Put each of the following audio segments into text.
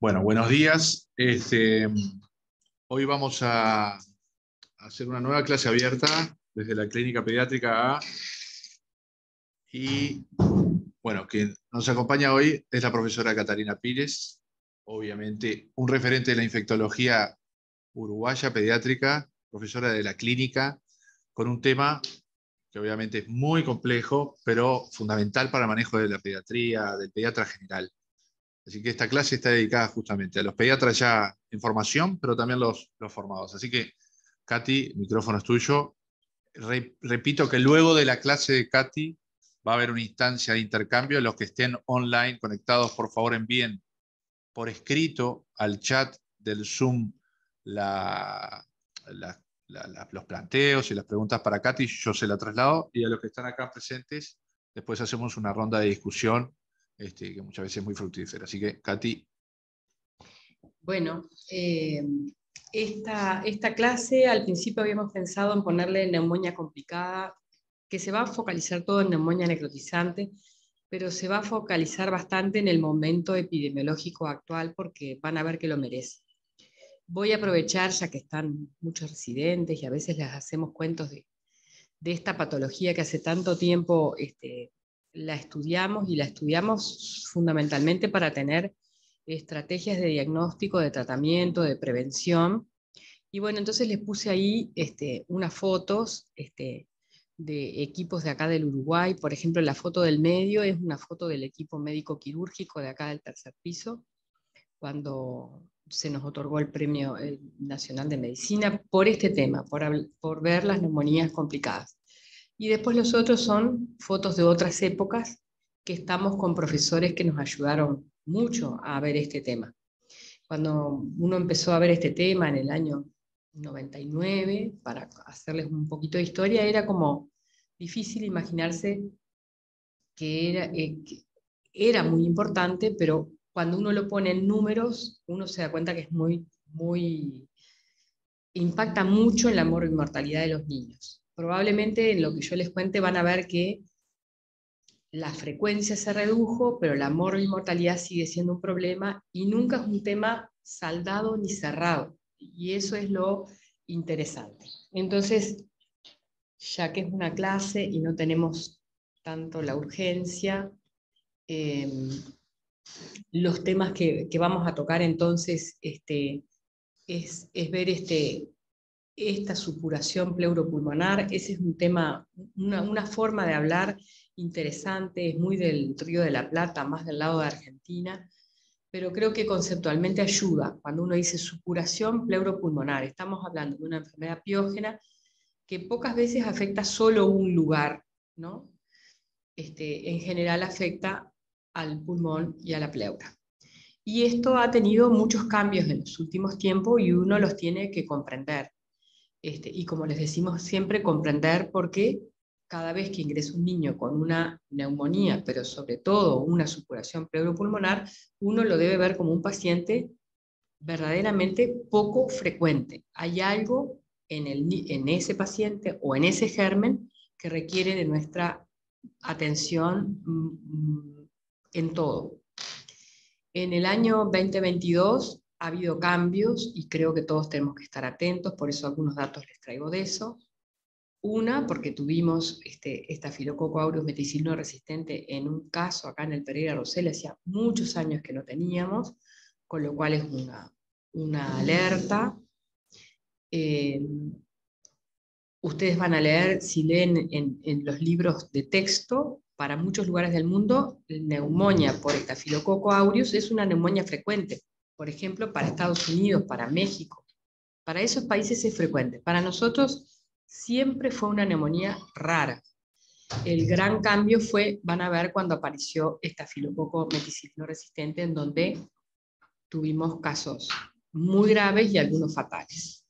Bueno, buenos días. Este, hoy vamos a hacer una nueva clase abierta desde la clínica pediátrica A. Y bueno, quien nos acompaña hoy es la profesora Catarina Pires, obviamente un referente de la infectología uruguaya pediátrica, profesora de la clínica, con un tema que obviamente es muy complejo, pero fundamental para el manejo de la pediatría, del pediatra general. Así que esta clase está dedicada justamente a los pediatras ya en formación, pero también los, los formados. Así que, Katy, el micrófono es tuyo. repito que luego de la clase de Katy va a haber una instancia de intercambio. Los que estén online conectados, por favor, envíen por escrito al chat del Zoom los planteos y las preguntas para Katy. Yo se la traslado y a los que están acá presentes, después hacemos una ronda de discusión este, que muchas veces es muy fructífera. Así que, Katy. Bueno, eh, esta, esta clase al principio habíamos pensado en ponerle neumonía complicada, que se va a focalizar todo en neumonía necrotizante, pero se va a focalizar bastante en el momento epidemiológico actual porque van a ver que lo merece. Voy a aprovechar, ya que están muchos residentes y a veces les hacemos cuentos de, de esta patología que hace tanto tiempo este, la estudiamos y la estudiamos fundamentalmente para tener estrategias de diagnóstico, de tratamiento, de prevención. Y bueno, entonces les puse ahí este, unas fotos este, de equipos de acá del Uruguay. Por ejemplo, la foto del medio es una foto del equipo médico quirúrgico de acá del tercer piso, cuando se nos otorgó el Premio Nacional de Medicina por este tema, por, por ver las neumonías complicadas. Y después los otros son fotos de otras épocas que estamos con profesores que nos ayudaron mucho a ver este tema. Cuando uno empezó a ver este tema en el año 99, para hacerles un poquito de historia, era como difícil imaginarse que era, eh, era muy importante, pero cuando uno lo pone en números, uno se da cuenta que es muy, muy, impacta mucho en la mortalidad de los niños probablemente en lo que yo les cuente van a ver que la frecuencia se redujo, pero la mortalidad sigue siendo un problema y nunca es un tema saldado ni cerrado. Y eso es lo interesante. Entonces, ya que es una clase y no tenemos tanto la urgencia, em, los temas que, vamos a tocar entonces este, es, es ver este, esta supuración pleuropulmonar. Ese es un tema, una, forma de hablar interesante, es muy del Río de la Plata, más del lado de Argentina, pero creo que conceptualmente ayuda. Cuando uno dice supuración pleuropulmonar, estamos hablando de una enfermedad piógena que pocas veces afecta solo un lugar, ¿no? Este, en general afecta al pulmón y a la pleura. Y esto ha tenido muchos cambios en los últimos tiempos y uno los tiene que comprender. Este, y como les decimos siempre, comprender por qué cada vez que ingresa un niño con una neumonía, pero sobre todo una supuración pleuropulmonar, uno lo debe ver como un paciente verdaderamente poco frecuente. Hay algo en, el, en ese paciente o en ese germen que requiere de nuestra atención mm, en todo. En el año 2022 ha habido cambios y creo que todos tenemos que estar atentos, por eso algunos datos les traigo de eso. Una, porque tuvimos este, estafilococo aureus meticilino resistente en un caso acá en el Pereira Rosell, hacía muchos años que no teníamos, con lo cual es una, una alerta. Eh, ustedes van a leer, si leen en, en, los libros de texto, para muchos lugares del mundo, neumonía por estafilococo aureus es una neumonía frecuente por ejemplo, para Estados Unidos, para México. Para esos países es frecuente. Para nosotros siempre fue una neumonía rara. El gran cambio fue, van a ver, cuando apareció estafilococo meticilino resistente, en donde tuvimos casos muy graves y algunos fatales.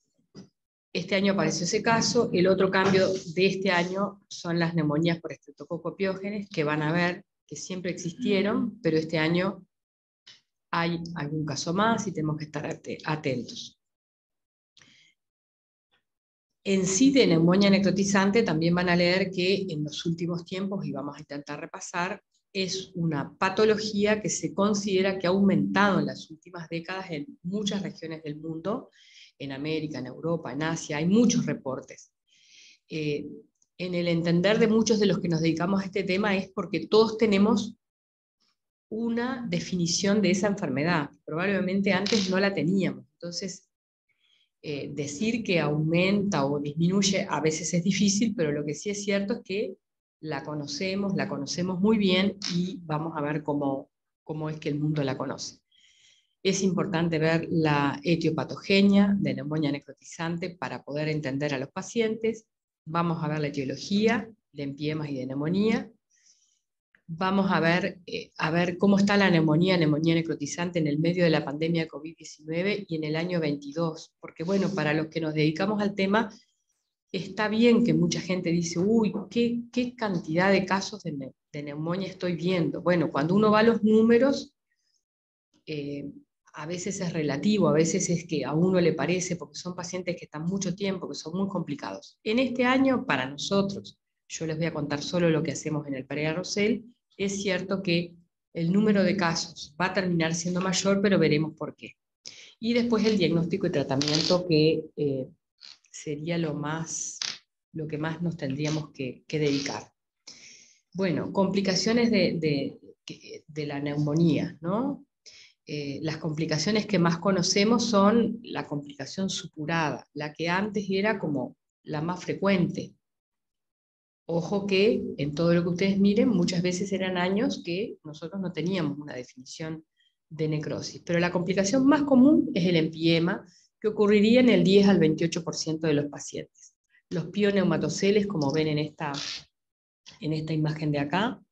Este año apareció ese caso. El otro cambio de este año son las neumonías por estreptococo piógenes, que van a ver que siempre existieron, pero este año hay algún caso más y tenemos que estar atentos. En sí de neumonía necrotizante también van a leer que en los últimos tiempos, y vamos a intentar repasar, es una patología que se considera que ha aumentado en las últimas décadas en muchas regiones del mundo, en América, en Europa, en Asia, hay muchos reportes. Eh, en el entender de muchos de los que nos dedicamos a este tema es porque todos tenemos una definición de esa enfermedad. Probablemente antes no la teníamos. Entonces, eh, decir que aumenta o disminuye a veces es difícil, pero lo que sí es cierto es que la conocemos, la conocemos muy bien y vamos a ver cómo, cómo es que el mundo la conoce. Es importante ver la etiopatogenia de neumonía necrotizante para poder entender a los pacientes. Vamos a ver la etiología de empiemas y de neumonía. Vamos a ver, eh, a ver cómo está la neumonía, neumonía necrotizante en el medio de la pandemia de COVID-19 y en el año 22. Porque bueno, para los que nos dedicamos al tema, está bien que mucha gente dice, uy, ¿qué, qué cantidad de casos de, neumonía estoy viendo? Bueno, cuando uno va a los números, eh, a veces es relativo, a veces es que a uno le parece, porque son pacientes que están mucho tiempo, que son muy complicados. En este año, para nosotros, yo les voy a contar solo lo que hacemos en el Pereira Rosell, es cierto que el número de casos va a terminar siendo mayor, pero veremos por qué. Y después el diagnóstico y tratamiento que eh, sería lo, más, lo que más nos tendríamos que, dedicar. Bueno, complicaciones de, la neumonía, ¿no? Eh, las complicaciones que más conocemos son la complicación supurada, la que antes era como la más frecuente. Ojo que en todo lo que ustedes miren, muchas veces eran años que nosotros no teníamos una definición de necrosis, pero la complicación más común es el empiema, que ocurriría en el 10 al 28% de los pacientes. Los pioneumatoceles, como ven en esta, en esta imagen de acá,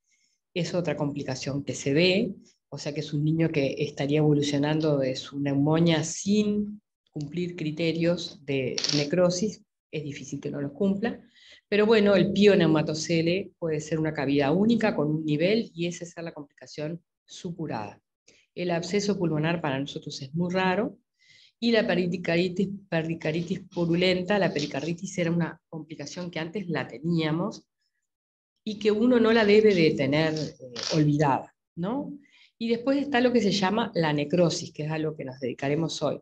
es otra complicación que se ve, o sea que es un niño que estaría evolucionando de su neumonía sin cumplir criterios de necrosis, es difícil que no los cumpla, pero bueno, el pioneumatocele puede ser una cavidad única con un nivel y esa es la complicación supurada. El absceso pulmonar para nosotros es muy raro, y la pericaritis, pericaritis purulenta, la pericarditis era una complicación que antes la teníamos y que uno no la debe de tener eh, olvidada, ¿no? Y después está lo que se llama la necrosis, que es a lo que nos dedicaremos hoy,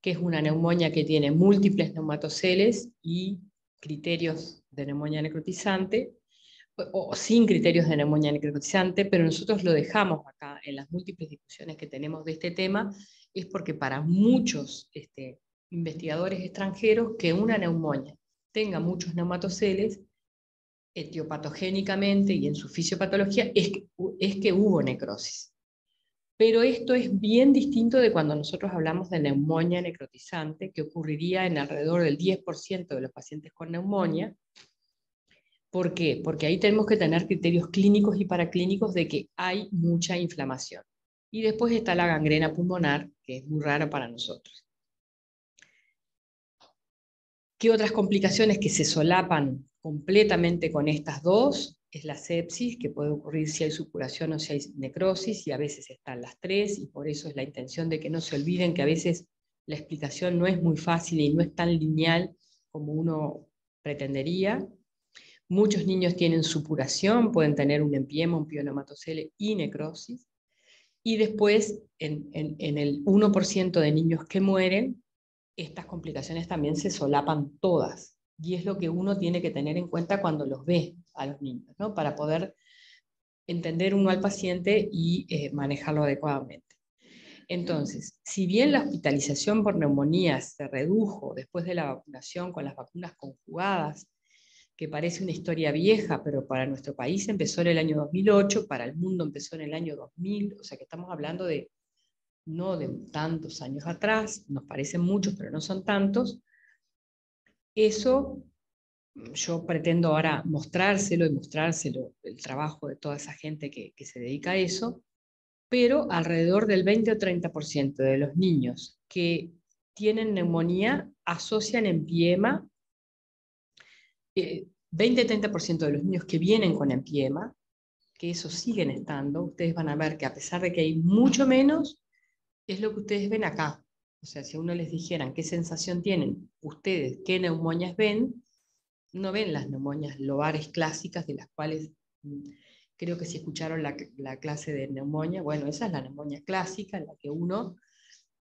que es una neumonía que tiene múltiples neumatoceles y criterios de neumonía necrotizante, o, sin criterios de neumonía necrotizante, pero nosotros lo dejamos acá en las múltiples discusiones que tenemos de este tema, es porque para muchos este, investigadores extranjeros que una neumonía tenga muchos neumatoceles, etiopatogénicamente y en su fisiopatología, es es que hubo necrosis. Pero esto es bien distinto de cuando nosotros hablamos de neumonía necrotizante, que ocurriría en alrededor del 10% de los pacientes con neumonía. ¿Por qué? Porque ahí tenemos que tener criterios clínicos y paraclínicos de que hay mucha inflamación. Y después está la gangrena pulmonar, que es muy rara para nosotros. ¿Qué otras complicaciones que se solapan completamente con estas dos? Es la sepsis, que puede ocurrir si hay supuración o si hay necrosis, y a veces están las tres, y por eso es la intención de que no se olviden que a veces la explicación no es muy fácil y no es tan lineal como uno pretendería. Muchos niños tienen supuración, pueden tener un empiema, un pioneumatoceles y necrosis. Y después, en, el 1% de niños que mueren, estas complicaciones también se solapan todas. Y es lo que uno tiene que tener en cuenta cuando los ve a los niños, ¿no? para poder entender uno al paciente y eh, manejarlo adecuadamente. Entonces, si bien la hospitalización por neumonía se redujo después de la vacunación con las vacunas conjugadas que parece una historia vieja, pero para nuestro país empezó en el año 2008, para el mundo empezó en el año 2000, o sea que estamos hablando de no de tantos años atrás, nos parecen muchos, pero no son tantos. Eso yo pretendo ahora mostrárselo y mostrárselo el trabajo de toda esa gente que, que se dedica a eso, pero alrededor del 20 o 30% de los niños que tienen neumonía asocian empiema 20-30% de los niños que vienen con empiema, que esos siguen estando, ustedes van a ver que a pesar de que hay mucho menos, es lo que ustedes ven acá. O sea, si a uno les dijeran qué sensación tienen ustedes, qué neumonias ven, no ven las neumonias lobares clásicas de las cuales mm, Creo que si escucharon la, clase de neumonía, bueno, esa es la neumonía clásica, en la que uno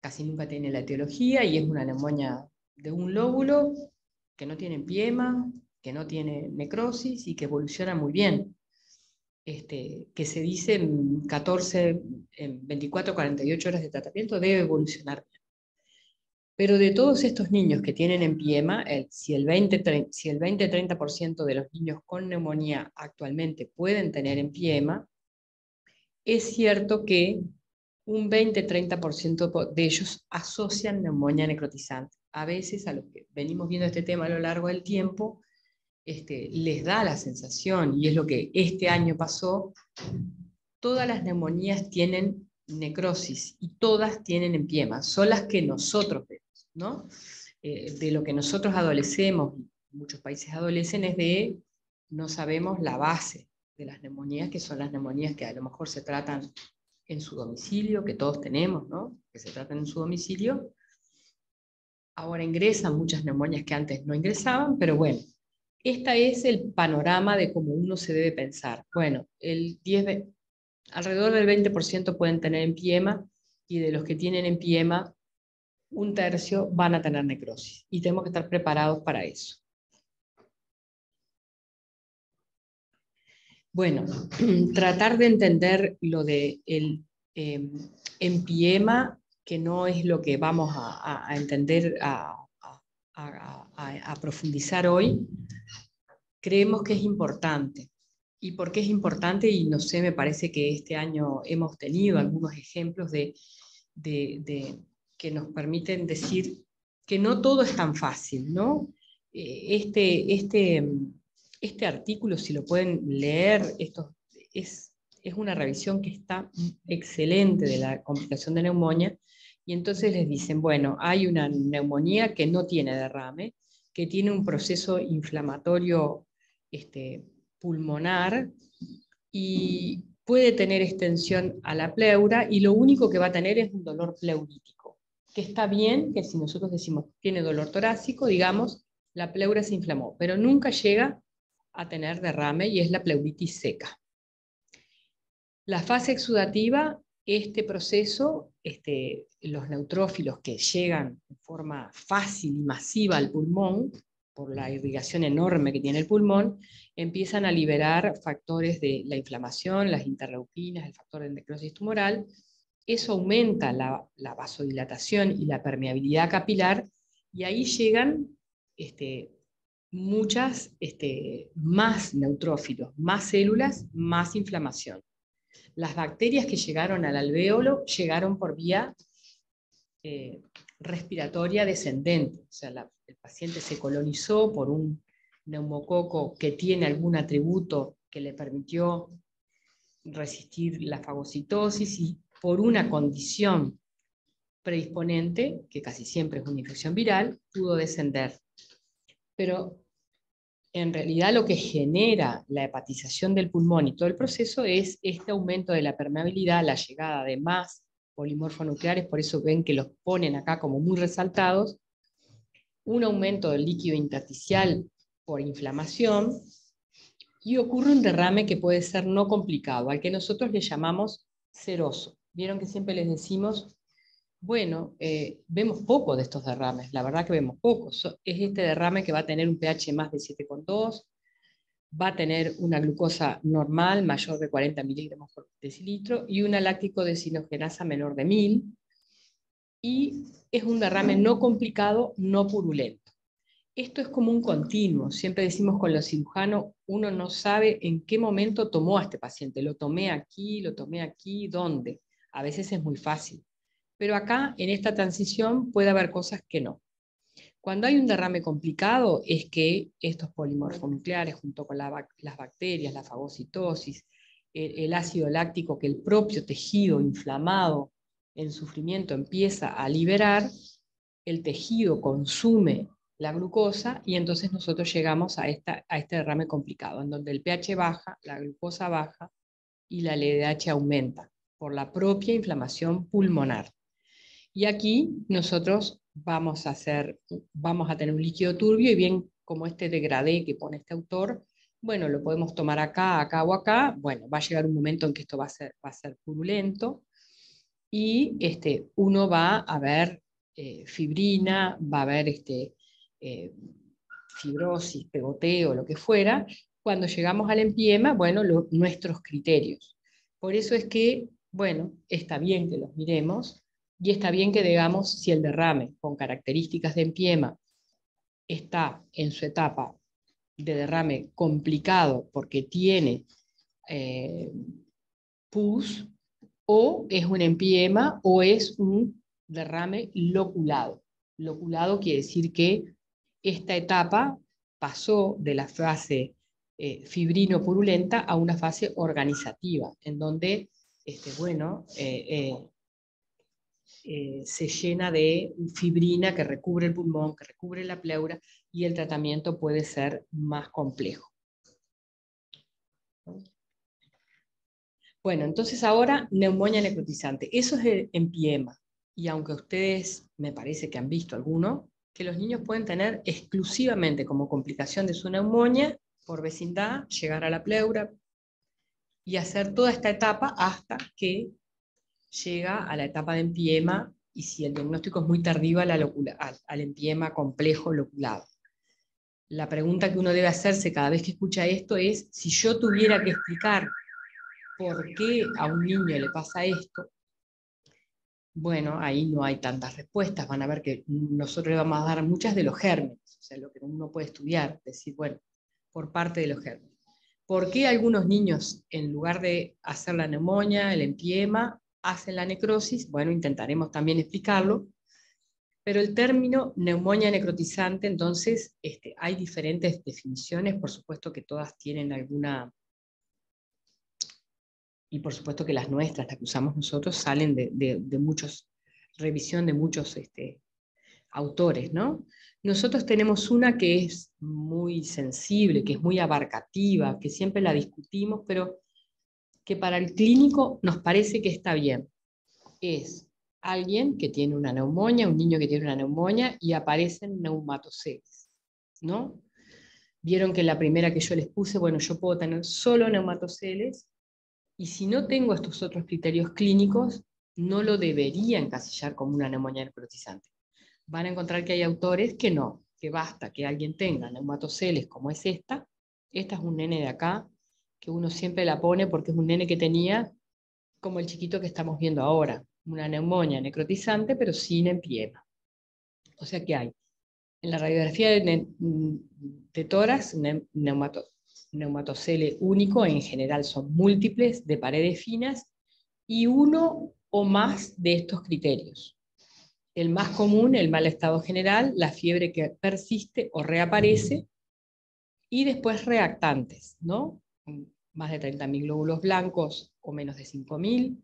casi nunca tiene la etiología y es una neumonía de un lóbulo que no tiene empiema, que no tiene necrosis y que evoluciona muy bien. Este, que se dice en 14, en 24, 48 horas de tratamiento debe evolucionar bien. Pero de todos estos niños que tienen empiema, si el 20-30% de los niños con neumonía actualmente pueden tener empiema, es cierto que un 20-30% de ellos asocian neumonía necrotizante. A veces, a los que venimos viendo este tema a lo largo del tiempo, este, les da la sensación, y es lo que este año pasó, todas las neumonías tienen necrosis y todas tienen empiema, son las que nosotros vemos. ¿No? Eh, de lo que nosotros adolecemos, muchos países adolecen, es de no sabemos la base de las neumonías, que son las neumonías que a lo mejor se tratan en su domicilio, que todos tenemos, ¿no? que se tratan en su domicilio. Ahora ingresan muchas neumonías que antes no ingresaban, pero bueno, este es el panorama de cómo uno se debe pensar. Bueno, el 10, alrededor del 20% pueden tener empiema y de los que tienen empiema, un tercio van a tener necrosis y tenemos que estar preparados para eso. Bueno, tratar de entender lo de el em, empiema, que no es lo que vamos a, entender, a, a, profundizar hoy, creemos que es importante. ¿Y por qué es importante? Y no sé, me parece que este año hemos tenido algunos ejemplos de, de que nos permiten decir que no todo es tan fácil, ¿no? Eh, este, este, este artículo, si lo pueden leer, esto es, es una revisión que está excelente de la complicación de neumonía, y entonces les dicen, bueno, hay una neumonía que no tiene derrame, que tiene un proceso inflamatorio este, pulmonar y puede tener extensión a la pleura y lo único que va a tener es un dolor pleurítico que está bien que si nosotros decimos tiene dolor torácico, digamos, la pleura se inflamó, pero nunca llega a tener derrame y es la pleuritis seca. La fase exudativa, este proceso, este, los neutrófilos que llegan de forma fácil y masiva al pulmón, por la irrigación enorme que tiene el pulmón, empiezan a liberar factores de la inflamación, las interleuquinas, el factor de necrosis tumoral, eso aumenta la, vasodilatación y la permeabilidad capilar y ahí llegan este, muchas este, más neutrófilos, más células, más inflamación. Las bacterias que llegaron al alvéolo llegaron por vía eh, respiratoria descendente, o sea, el paciente se colonizó por un neumococo que tiene algún atributo que le permitió resistir la fagocitosis y por una condición predisponente, que casi siempre es una infección viral, pudo descender. Pero en realidad lo que genera la hepatización del pulmón y todo el proceso es este aumento de la permeabilidad, la llegada de más polimorfonucleares, por eso ven que los ponen acá como muy resaltados, un aumento del líquido intersticial por inflamación, y ocurre un derrame que puede ser no complicado, al que nosotros le llamamos seroso. Vieron que siempre les decimos, bueno, eh, vemos poco de estos derrames, la verdad que vemos poco. es este derrame que va a tener un pH más de 7,2, va a tener una glucosa normal mayor de 40 miligramos por decilitro y una láctico de sinogenasa menor de 1000. Y es un derrame no complicado, no purulento. Esto es como un continuo. Siempre decimos con los cirujanos, uno no sabe en qué momento tomó a este paciente. Lo tomé aquí, lo tomé aquí, ¿dónde? A veces es muy fácil. Pero acá, en esta transición, puede haber cosas que no. Cuando hay un derrame complicado es que estos polimorfonucleares, junto con las bacterias, la fagocitosis, el, ácido láctico que el propio tejido inflamado en sufrimiento empieza a liberar, el tejido consume la glucosa y entonces nosotros llegamos a, esta, a este derrame complicado, en donde el pH baja, la glucosa baja y la LDH aumenta por la propia inflamación pulmonar. Y aquí nosotros vamos a, hacer, vamos a tener un líquido turbio y bien como este degradé que pone este autor, bueno, lo podemos tomar acá, acá o acá, bueno, va a llegar un momento en que esto va a ser, va a ser purulento y este, uno va a ver eh, fibrina, va a ver este, eh, fibrosis, pegoteo, lo que fuera. Cuando llegamos al empiema, bueno, nuestros criterios. Por eso es que, bueno, está bien que los miremos y está bien que digamos si el derrame con características de empiema está en su etapa de derrame complicado porque tiene eh, pus, o es un empiema o es un derrame loculado. Loculado quiere decir que esta etapa pasó de la fase eh, fibrino-purulenta a una fase organizativa, en donde este, bueno, eh, se llena de fibrina que recubre el pulmón, que recubre la pleura, y el tratamiento puede ser más complejo. Bueno, entonces ahora neumonía necrotizante. Eso es el empiema. Y aunque ustedes me parece que han visto alguno, que los niños pueden tener exclusivamente como complicación de su neumonía, por vecindad, llegar a la pleura y hacer toda esta etapa hasta que llega a la etapa de empiema y si el diagnóstico es muy tardío, al, al empiema complejo loculado la pregunta que uno debe hacerse cada vez que escucha esto es, si yo tuviera que explicar por qué a un niño le pasa esto, bueno, ahí no hay tantas respuestas, van a ver que nosotros le vamos a dar muchas de los gérmenes, o sea, lo que uno puede estudiar, decir, bueno, por parte de los gérmenes. ¿Por qué algunos niños, en lugar de hacer la neumonía, el empiema, hacen la necrosis? Bueno, intentaremos también explicarlo, pero el término neumonía necrotizante, entonces, este, hay diferentes definiciones, por supuesto que todas tienen alguna... Y por supuesto que las nuestras, las que usamos nosotros, salen de, de, muchos, revisión de muchos este, autores, ¿no? Nosotros tenemos una que es muy sensible, que es muy abarcativa, que siempre la discutimos, pero que para el clínico nos parece que está bien. Es alguien que tiene una neumonía, un niño que tiene una neumonía, y aparecen neumatoceles, ¿no? Vieron que la primera que yo les puse, bueno, yo puedo tener solo neumatoceles, y si no tengo estos otros criterios clínicos, no lo debería encasillar como una neumonía necrotizante. Van a encontrar que hay autores que no, que basta que alguien tenga neumatoceles como es esta, esta es un nene de acá, que uno siempre la pone porque es un nene que tenía como el chiquito que estamos viendo ahora, una neumonía necrotizante, pero sin empiema. O sea que hay en la radiografía de, de tórax neumatocele único, en general son múltiples, de paredes finas, y uno o más de estos criterios. El más común, el mal estado general, la fiebre que persiste o reaparece, y después reactantes, ¿no? Más de 30.000 glóbulos blancos o menos de 5.000,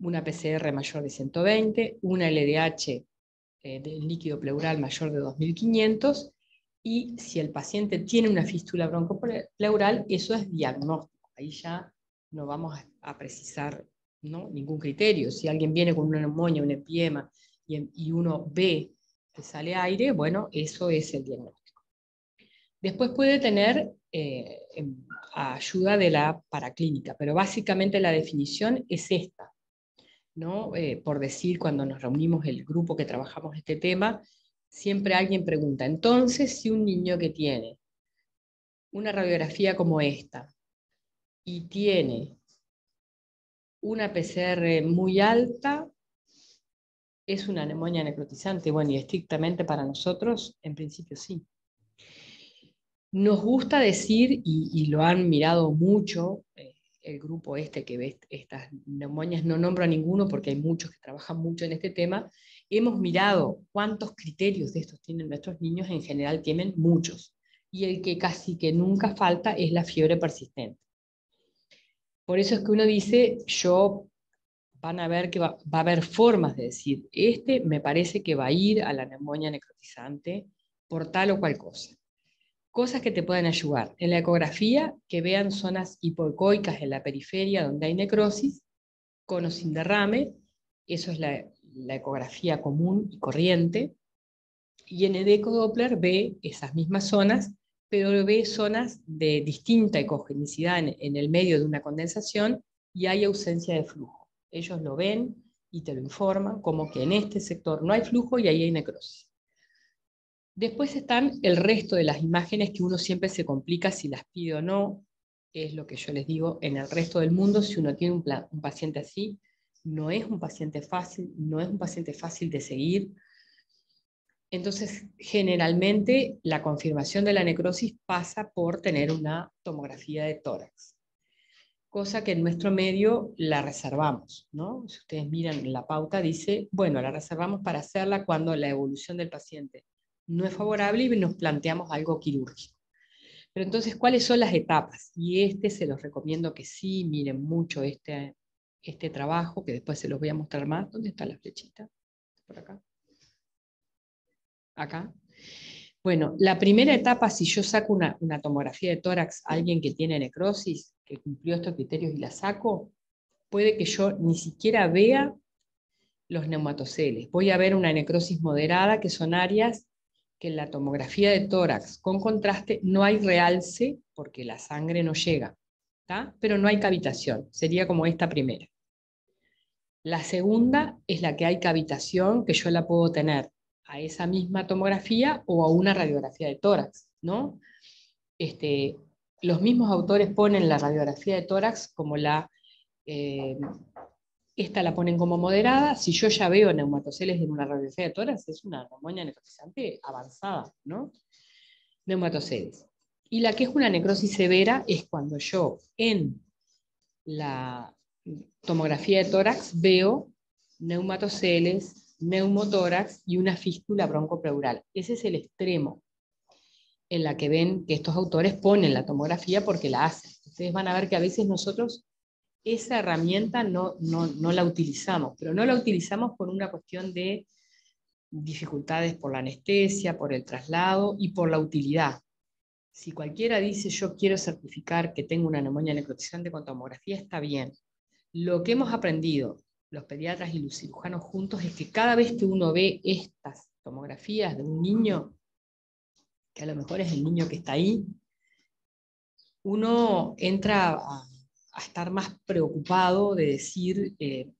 una PCR mayor de 120, una LDH eh, del líquido pleural mayor de 2500 y si el paciente tiene una fístula broncopleural, eso es diagnóstico. Ahí ya no vamos a, precisar ningún criterio. Si alguien viene con una neumonía, un empiema y, uno ve que sale aire, bueno, eso es el diagnóstico. Después puede tener eh, em, ayuda de la paraclínica, pero básicamente la definición es esta. ¿no? Eh, por decir, cuando nos reunimos el grupo que trabajamos este tema, siempre alguien pregunta, entonces, si un niño que tiene una radiografía como esta y tiene una PCR muy alta, ¿es una neumonía necrotizante? Bueno, y estrictamente para nosotros, en principio sí. Nos gusta decir, y, lo han mirado mucho, eh, el grupo este que ve estas neumonias, no nombro a ninguno porque hay muchos que trabajan mucho en este tema, hemos mirado cuántos criterios de estos tienen nuestros niños, en general tienen muchos, y el que casi que nunca falta es la fiebre persistente. Por eso es que uno dice, yo van a ver que va, va, a haber formas de decir, este me parece que va a ir a la neumonía necrotizante por tal o cual cosa cosas que te pueden ayudar. En la ecografía, que vean zonas hipoecoicas en la periferia donde hay necrosis, con o sin derrame, eso es la, ecografía común y corriente. Y en el ecodoppler ve esas mismas zonas, pero ve zonas de distinta ecogenicidad en, el medio de una condensación y hay ausencia de flujo. Ellos lo ven y te lo informan como que en este sector no hay flujo y ahí hay necrosis. Después están el resto de las imágenes que uno siempre se complica si las pide o no. Es lo que yo les digo, en el resto del mundo, si uno tiene un, un paciente así, no es un paciente fácil, no es un paciente fácil de seguir, entonces, generalmente la confirmación de la necrosis pasa por tener una tomografía de tórax, cosa que en nuestro medio la reservamos. ¿no? Si ustedes miran la pauta, dice, bueno, la reservamos para hacerla cuando la evolución del paciente no es favorable y nos planteamos algo quirúrgico. Pero entonces, ¿cuáles son las etapas? Y este se los recomiendo que sí miren mucho este, este trabajo, que después se los voy a mostrar más. ¿Dónde está la flechita? Por acá acá. Bueno, la primera etapa, si yo saco una, tomografía de tórax a alguien que tiene necrosis, cumplió estos criterios y la saco, puede que yo ni siquiera vea los neumatoceles. Voy a ver una necrosis moderada, que son áreas que en la tomografía de tórax con contraste no hay realce porque la sangre no llega, pero no hay cavitación. Sería como esta primera. La segunda es la que hay cavitación, que yo la puedo tener a esa misma tomografía o a una radiografía de tórax, ¿no? Este, los mismos autores ponen la radiografía de tórax como la, eh, esta la ponen como moderada, si yo ya veo neumatoceles en una radiografía de tórax, es una neumonía necrotizante avanzada, ¿no? Neumatoceles. Y la que es una necrosis severa es cuando yo en la tomografía de tórax veo neumatoceles, neumotórax y una fístula broncopleural. Ese es el extremo en la que ven que estos autores ponen la tomografía porque la hacen. Ustedes van a ver que a veces nosotros esa herramienta no, no, no la utilizamos, pero no la utilizamos por una cuestión de dificultades por la anestesia, por el traslado y por la utilidad. Si cualquiera dice yo quiero certificar que tengo una neumonía necrotizante con tomografía, está bien. Lo que hemos aprendido los pediatras y los cirujanos juntos es que cada vez que uno ve estas tomografías de un niño, que a lo mejor es el niño que está ahí, uno entra a, estar más preocupado de decir eh,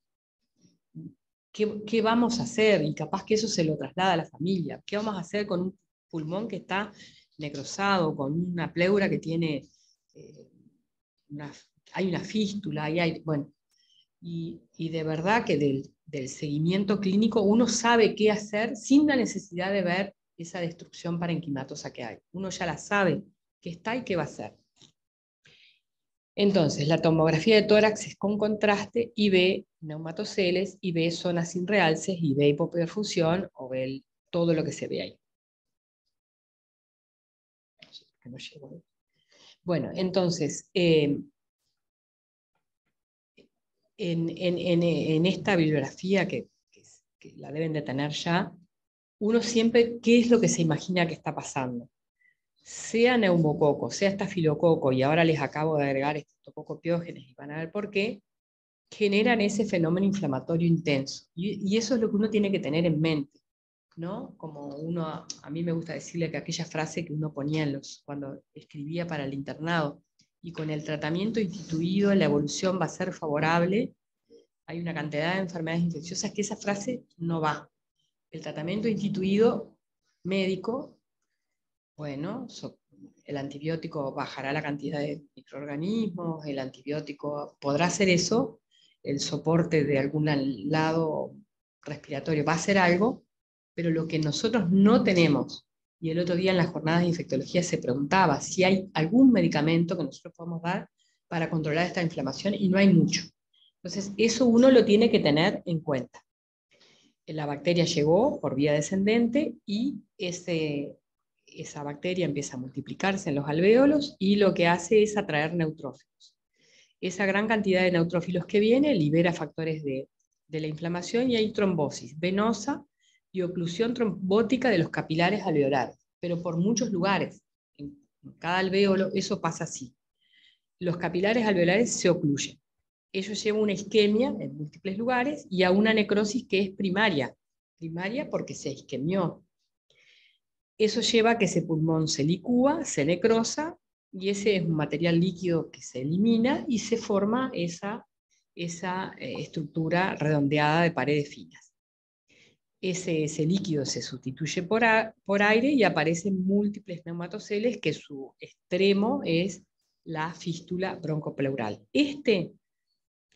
¿qué, vamos a hacer, y capaz que eso se lo traslada a la familia, qué vamos a hacer con un pulmón que está necrosado, con una pleura que tiene, eh, hay una fístula, y hay, bueno, y, de verdad que del, seguimiento clínico uno sabe qué hacer sin la necesidad de ver esa destrucción parenquimatosa que hay. Uno ya la sabe que está y qué va a hacer. Entonces, la tomografía de tórax es con contraste y ve neumatoceles y ve zonas sin realces y ve hipoperfusión o ve todo lo que se ve ahí. Bueno, entonces, eh, en, esta bibliografía que, la deben de tener ya, uno siempre, ¿qué es lo que se imagina que está pasando? Sea neumococo, sea estafilococo, y ahora les acabo de agregar estreptococo piógenes y van a ver por qué, generan ese fenómeno inflamatorio intenso. Y, eso es lo que uno tiene que tener en mente. ¿no? Como uno, a mí me gusta decirle que aquella frase que uno ponía en los, cuando escribía para el internado, y con el tratamiento instituido la evolución va a ser favorable, hay una cantidad de enfermedades infecciosas que esa frase no va. El tratamiento instituido médico, bueno, el antibiótico bajará la cantidad de microorganismos, el antibiótico podrá hacer eso, el soporte de algún lado respiratorio va a hacer algo, pero lo que nosotros no tenemos y el otro día en las jornadas de infectología se preguntaba si hay algún medicamento que nosotros podamos dar para controlar esta inflamación y no hay mucho. Entonces, eso uno lo tiene que tener en cuenta. La bacteria llegó por vía descendente y ese, esa bacteria empieza a multiplicarse en los alvéolos y lo que hace es atraer neutrófilos. Esa gran cantidad de neutrófilos que viene libera factores de, de la inflamación y hay trombosis venosa y oclusión trombótica de los capilares alveolares, pero por muchos lugares. En cada alvéolo eso pasa así. Los capilares alveolares se ocluyen. Ello lleva una isquemia en múltiples lugares y a una necrosis que es primaria. Primaria porque se isquemió. Eso lleva a que ese pulmón se licúa, se necrosa, y ese es un material líquido que se elimina y se forma esa, esa eh, estructura redondeada de paredes finas. Ese, ese líquido se sustituye por, por aire y aparecen múltiples neumatoceles que su extremo es la fístula broncopleural. Este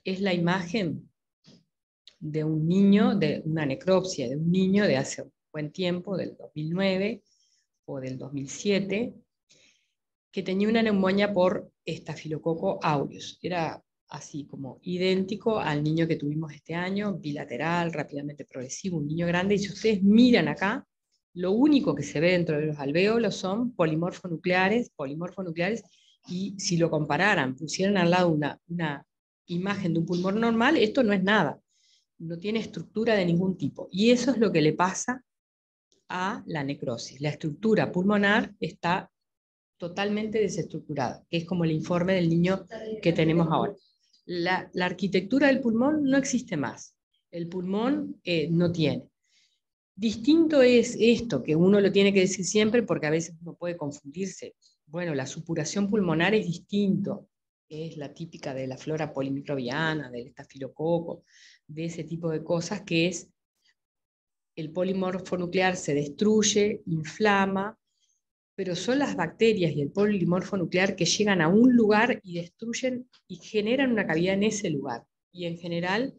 es la imagen de un niño, de una necropsia de un niño de hace un buen tiempo, del 2009 o del 2007, que tenía una neumonía por estafilococo aureus. Era así como idéntico al niño que tuvimos este año, bilateral, rápidamente progresivo, un niño grande, y si ustedes miran acá, lo único que se ve dentro de los alvéolos son polimorfonucleares, polimorfonucleares, y si lo compararan, pusieran al lado una, una imagen de un pulmón normal, esto no es nada, no tiene estructura de ningún tipo. Y eso es lo que le pasa a la necrosis. La estructura pulmonar está totalmente desestructurada, que es como el informe del niño que tenemos ahora. La, arquitectura del pulmón no existe más. El pulmón eh, no tiene. Distinto es esto, que uno lo tiene que decir siempre porque a veces uno puede confundirse. Bueno, la supuración pulmonar es distinto, es la típica de la flora polimicrobiana, del estafilococo, de ese tipo de cosas, que es el polimorfo nuclear se destruye, inflama, pero son las bacterias y el polimorfo nuclear que llegan a un lugar y destruyen y generan una cavidad en ese lugar. Y en general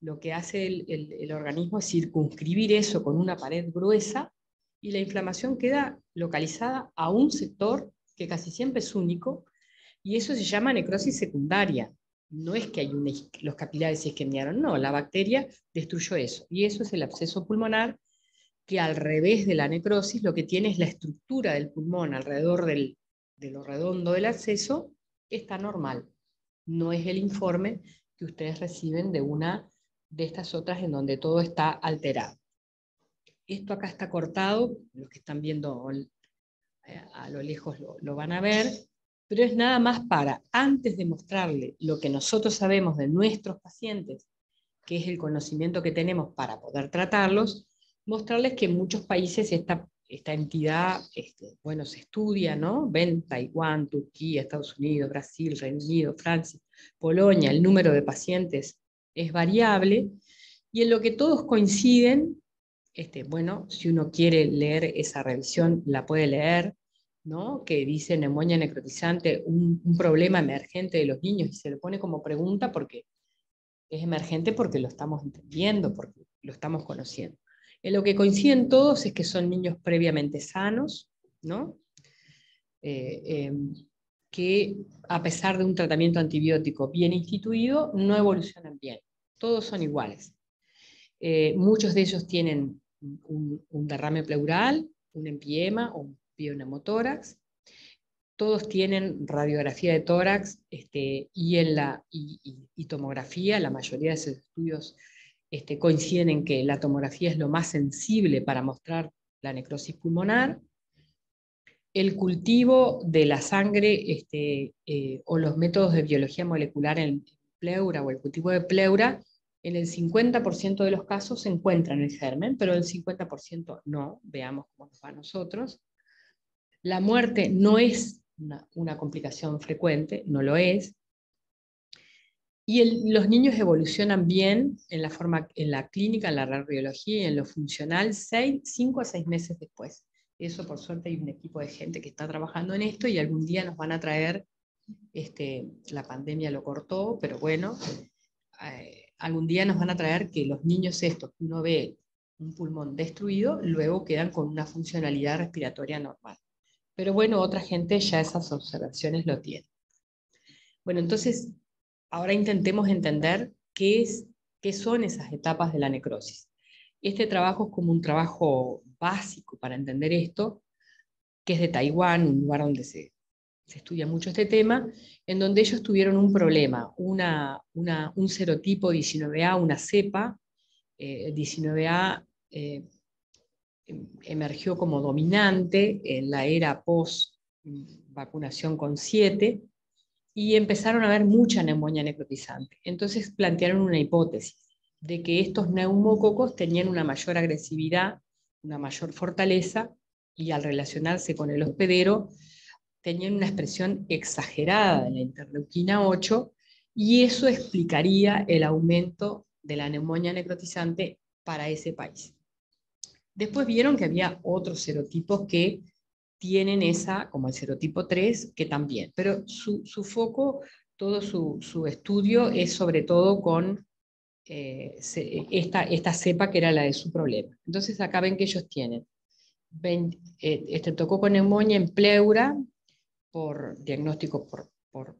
lo que hace el, organismo es circunscribir eso con una pared gruesa y la inflamación queda localizada a un sector que casi siempre es único y eso se llama necrosis secundaria. No es que hay los capilares se isquemiaron, no, la bacteria destruyó eso. Y eso es el absceso pulmonar que al revés de la necrosis lo que tiene es la estructura del pulmón alrededor del, de lo redondo del acceso, está normal. No es el informe que ustedes reciben de una de estas otras en donde todo está alterado. Esto acá está cortado, los que están viendo eh, a lo lejos lo van a ver, pero es nada más para, antes de mostrarle lo que nosotros sabemos de nuestros pacientes, que es el conocimiento que tenemos para poder tratarlos, mostrarles que en muchos países esta, esta entidad, este, bueno, se estudia, ¿no? Ven Taiwán, Turquía, Estados Unidos, Brasil, Reino Unido, Francia, Polonia, el número de pacientes es variable, y en lo que todos coinciden, este, bueno, si uno quiere leer esa revisión, la puede leer, ¿no? que dice neumonía necrotizante, un, un, problema emergente de los niños, y se le pone como pregunta porque es emergente porque lo estamos entendiendo, porque lo estamos conociendo. En lo que coinciden todos es que son niños previamente sanos, ¿no? Eh, em, que a pesar de un tratamiento antibiótico bien instituido, no evolucionan bien. Todos son iguales. Eh, muchos de ellos tienen un, derrame pleural, un empiema o un pioneumotórax. Todos tienen radiografía de tórax este, y, en la, y tomografía. La mayoría de esos estudios este, coinciden en que la tomografía es lo más sensible para mostrar la necrosis pulmonar. El cultivo de la sangre este, eh, o los métodos de biología molecular en pleura o el cultivo de pleura, en el 50% de los casos se encuentran el germen, pero el 50% no. Veamos cómo nos va a nosotros. La muerte no es una complicación frecuente, no lo es. Y los niños evolucionan bien en la, forma, en la clínica, en la radiología y en lo funcional 5 a 6 meses después. Eso por suerte hay un equipo de gente que está trabajando en esto y algún día nos van a traer, este, la pandemia lo cortó, pero bueno, eh, algún día nos van a traer que los niños estos, uno ve un pulmón destruido, luego quedan con una funcionalidad respiratoria normal. Pero bueno, otra gente ya esas observaciones lo tiene. Bueno, entonces Ahora intentemos entender qué, es, qué son esas etapas de la necrosis. Este trabajo es como un trabajo básico para entender esto, que es de Taiwán, un lugar donde se, estudia mucho este tema, en donde ellos tuvieron un problema, una, un serotipo 19A, una cepa, 19A eh, eh, emergió como dominante en la era post vacunación con 7, y empezaron a ver mucha neumonía necrotizante. Entonces plantearon una hipótesis de que estos neumococos tenían una mayor agresividad, una mayor fortaleza y al relacionarse con el hospedero tenían una expresión exagerada de la interleuquina 8 y eso explicaría el aumento de la neumonía necrotizante para ese país. Después vieron que había otros serotipos que tienen esa, como el serotipo 3, que también, pero su, foco, todo su, estudio es sobre todo con eh, esta, esta cepa que era la de su problema. Entonces acá ven que ellos tienen, eh, este tocó con neumonía en pleura, por diagnóstico por, por,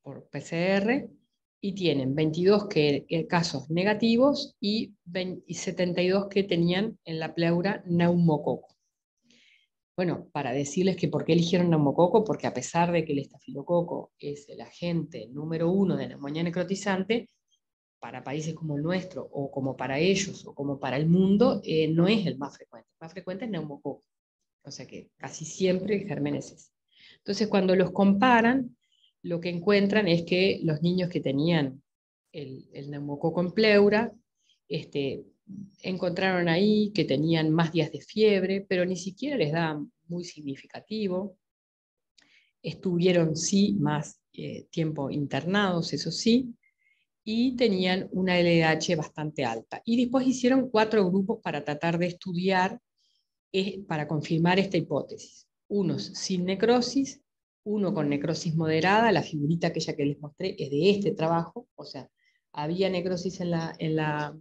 por, PCR, y tienen 22 que, eh, casos negativos y, y 72 que tenían en la pleura neumococo. Bueno, para decirles que por qué eligieron neumococo, porque a pesar de que el estafilococo es el agente número uno de neumonía necrotizante, para países como el nuestro, o como para ellos, o como para el mundo, eh, no es el más frecuente. El más frecuente es neumococo. O sea que casi siempre germen es ese. Entonces, cuando los comparan, lo que encuentran es que los niños que tenían el, el neumococo en pleura este, encontraron ahí que tenían más días de fiebre, pero ni siquiera les da muy significativo. Estuvieron sí más eh, tiempo internados, eso sí, y tenían una LDH bastante alta. Y después hicieron cuatro grupos para tratar de estudiar, eh, para confirmar esta hipótesis. Unos sin necrosis, uno con necrosis moderada, la figurita aquella que les mostré es de este trabajo, o sea, había necrosis en la, en la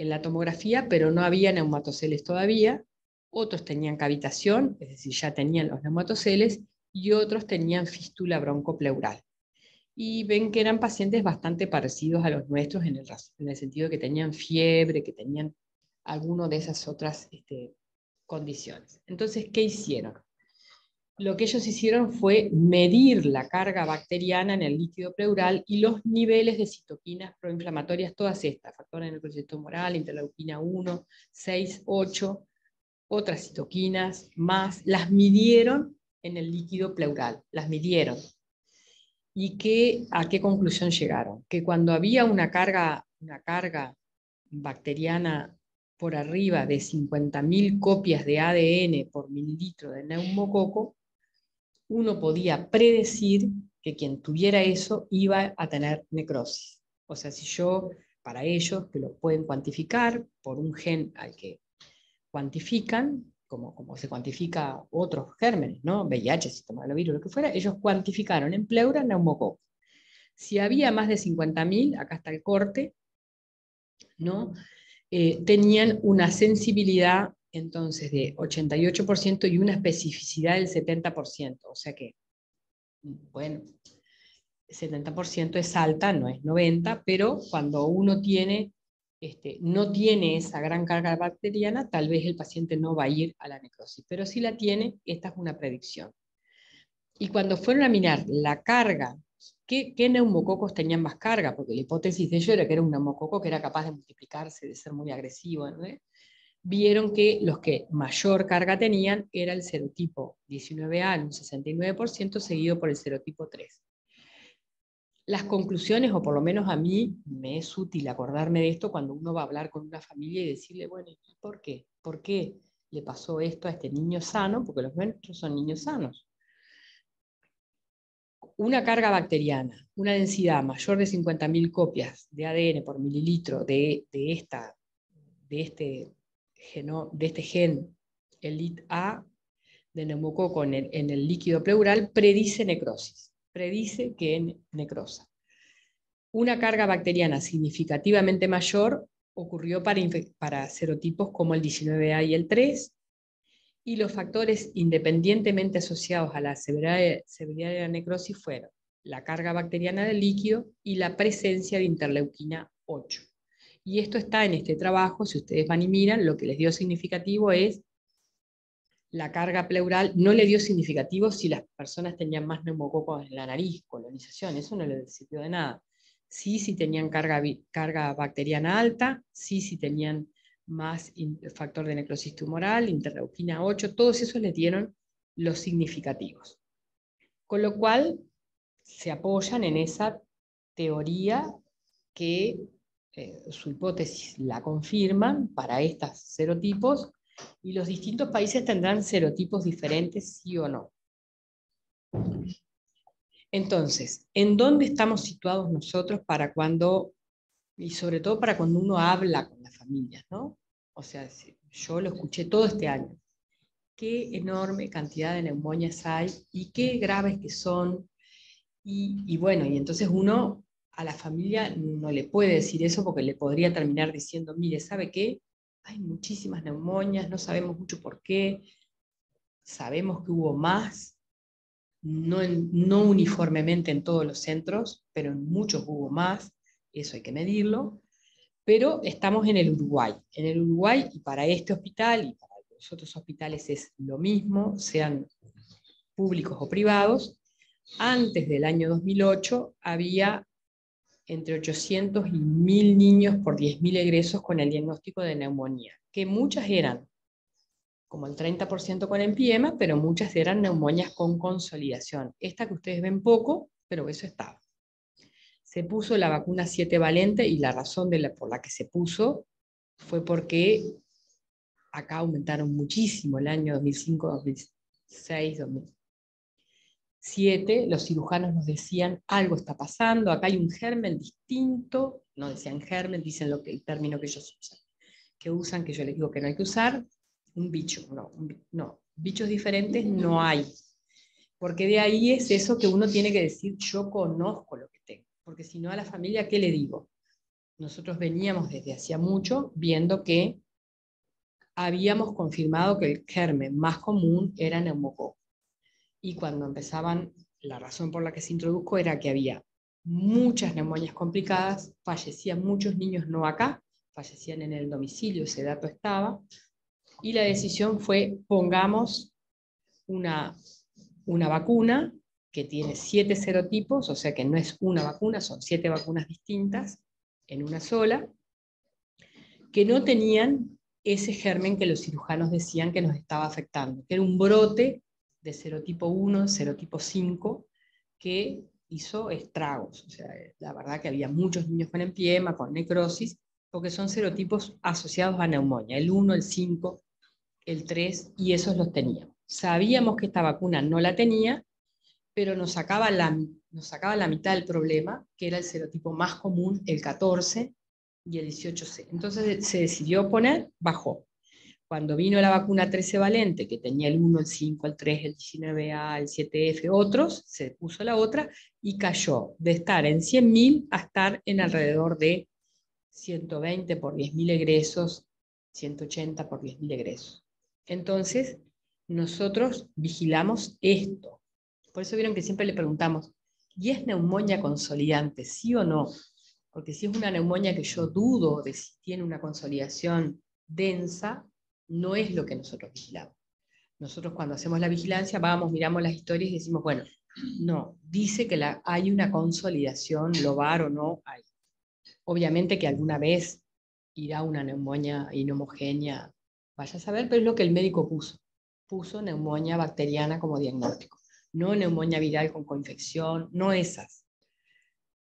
en la tomografía, pero no había neumatoceles todavía. Otros tenían cavitación, es decir, ya tenían los neumatoceles, y otros tenían fístula broncopleural. Y ven que eran pacientes bastante parecidos a los nuestros en el, en el sentido de que tenían fiebre, que tenían alguna de esas otras este, condiciones. Entonces, ¿qué hicieron? Lo que ellos hicieron fue medir la carga bacteriana en el líquido pleural y los niveles de citoquinas proinflamatorias, todas estas, factores en el proceso tumoral, interleuquina 1, 6, 8, otras citoquinas más, las midieron en el líquido pleural, las midieron. ¿Y qué, a qué conclusión llegaron? Que cuando había una carga, una carga bacteriana por arriba de 50.000 copias de ADN por mililitro de neumococo, uno podía predecir que quien tuviera eso iba a tener necrosis. O sea, si yo, para ellos, que lo pueden cuantificar por un gen al que cuantifican, como, como se cuantifica otros gérmenes, ¿no? VIH, virus, lo que fuera, ellos cuantificaron en pleura neumococo. Si había más de 50.000, acá está el corte, ¿no? Eh, tenían una sensibilidad entonces de 88% y una especificidad del 70%. O sea que, bueno, 70% es alta, no es 90%, pero cuando uno tiene, este, no tiene esa gran carga bacteriana, tal vez el paciente no va a ir a la necrosis, pero si la tiene, esta es una predicción. Y cuando fueron a mirar la carga, ¿qué, qué neumococos tenían más carga? Porque la hipótesis de ello era que era un neumococo que era capaz de multiplicarse, de ser muy agresivo, ¿no? Vieron que los que mayor carga tenían era el serotipo 19A en un 69%, seguido por el serotipo 3. Las conclusiones, o por lo menos a mí me es útil acordarme de esto cuando uno va a hablar con una familia y decirle, bueno, ¿y por qué? ¿Por qué le pasó esto a este niño sano? Porque los nuestros son niños sanos. Una carga bacteriana, una densidad mayor de 50.000 copias de ADN por mililitro de, esta, de este de este gen, el LIT-A de neumococo en el, líquido pleural, predice necrosis, predice que necrosa. Una carga bacteriana significativamente mayor ocurrió para, para serotipos como el 19A y el 3, y los factores independientemente asociados a la severidad de la necrosis fueron la carga bacteriana del líquido y la presencia de interleuquina 8. Y esto está en este trabajo, si ustedes van y miran, lo que les dio significativo es la carga pleural, no le dio significativo si las personas tenían más neumococos en la nariz, colonización, eso no le sirvió de nada. Sí, si tenían carga, carga bacteriana alta, sí, si tenían más factor de necrosis tumoral, interleuquina 8, todos esos le dieron los significativos. Con lo cual se apoyan en esa teoría que eh, su hipótesis la confirman para estos serotipos Y los distintos países tendrán serotipos diferentes, sí o no. Entonces, ¿en dónde estamos situados nosotros para cuando, y sobre todo para cuando uno habla con las familias, ¿no? O sea, yo lo escuché todo este año. Qué enorme cantidad de neumonias hay y qué graves que son. Y, y bueno, y entonces uno a la familia no le puede decir eso porque le podría terminar diciendo, mire, ¿sabe qué? Hay muchísimas neumonias, no sabemos mucho por qué, sabemos que hubo más, no, uniformemente en todos los centros, pero en muchos hubo más, eso hay que medirlo, pero estamos en el Uruguay. En el Uruguay, y para este hospital y para los otros hospitales es lo mismo, sean públicos o privados, antes del año 2008 había entre 800 y 1000 niños por 10.000 egresos con el diagnóstico de neumonía, que muchas eran como el 30% con empiema, pero muchas eran neumonias con consolidación. Esta que ustedes ven poco, pero eso estaba. Se puso la vacuna 7 valente y la razón por la que se puso fue porque acá aumentaron muchísimo el año 2005, 2006, 2007. Los cirujanos nos decían, algo está pasando, acá hay un germen distinto, no decían germen, dicen lo que, el término que ellos usan, que usan, que yo les digo que no hay que usar, un bicho, no, no, bichos diferentes no hay. Porque de ahí es eso que uno tiene que decir, yo conozco lo que tengo. Porque si no a la familia, ¿qué le digo? Nosotros veníamos desde hacía mucho viendo que habíamos confirmado que el germen más común era neumococo. Y cuando empezaban, la razón por la que se introdujo era que había muchas neumonias complicadas, fallecían muchos niños no acá, fallecían en el domicilio, ese dato estaba, y la decisión fue pongamos una, una vacuna que tiene siete serotipos, o sea que no es una vacuna, son siete vacunas distintas en una sola, que no tenían ese germen que los cirujanos decían que nos estaba afectando, que era un brote de serotipo 1, serotipo 5, que hizo estragos. O sea, la verdad que había muchos niños con empiema, con necrosis, porque son serotipos asociados a neumonía, el 1, el 5 el 3, y esos los teníamos. Sabíamos que esta vacuna no la tenía, pero nos sacaba la, nos sacaba la mitad del problema, que era el serotipo más común, el 14 y el 18C. Entonces se decidió poner, bajó. Cuando vino la vacuna 13 valente, que tenía el 1, el 5, el 3, el 19A, el 7F, otros, se puso la otra y cayó de estar en 100.000 a estar en alrededor de 120 por 10.000 egresos, 180 por 10.000 egresos. Entonces, nosotros vigilamos esto. Por eso vieron que siempre le preguntamos, ¿y es neumonía consolidante, sí o no? Porque si es una neumonía que yo dudo de si tiene una consolidación densa, no es lo que nosotros vigilamos. Nosotros cuando hacemos la vigilancia vamos, miramos las historias y decimos, bueno, no, dice que hay una consolidación lobar o no hay. Obviamente que alguna vez irá una neumonía inhomogénea Vaya a saber, pero es lo que el médico puso. Puso neumonía bacteriana como diagnóstico, no neumonía viral con coinfección, no esas.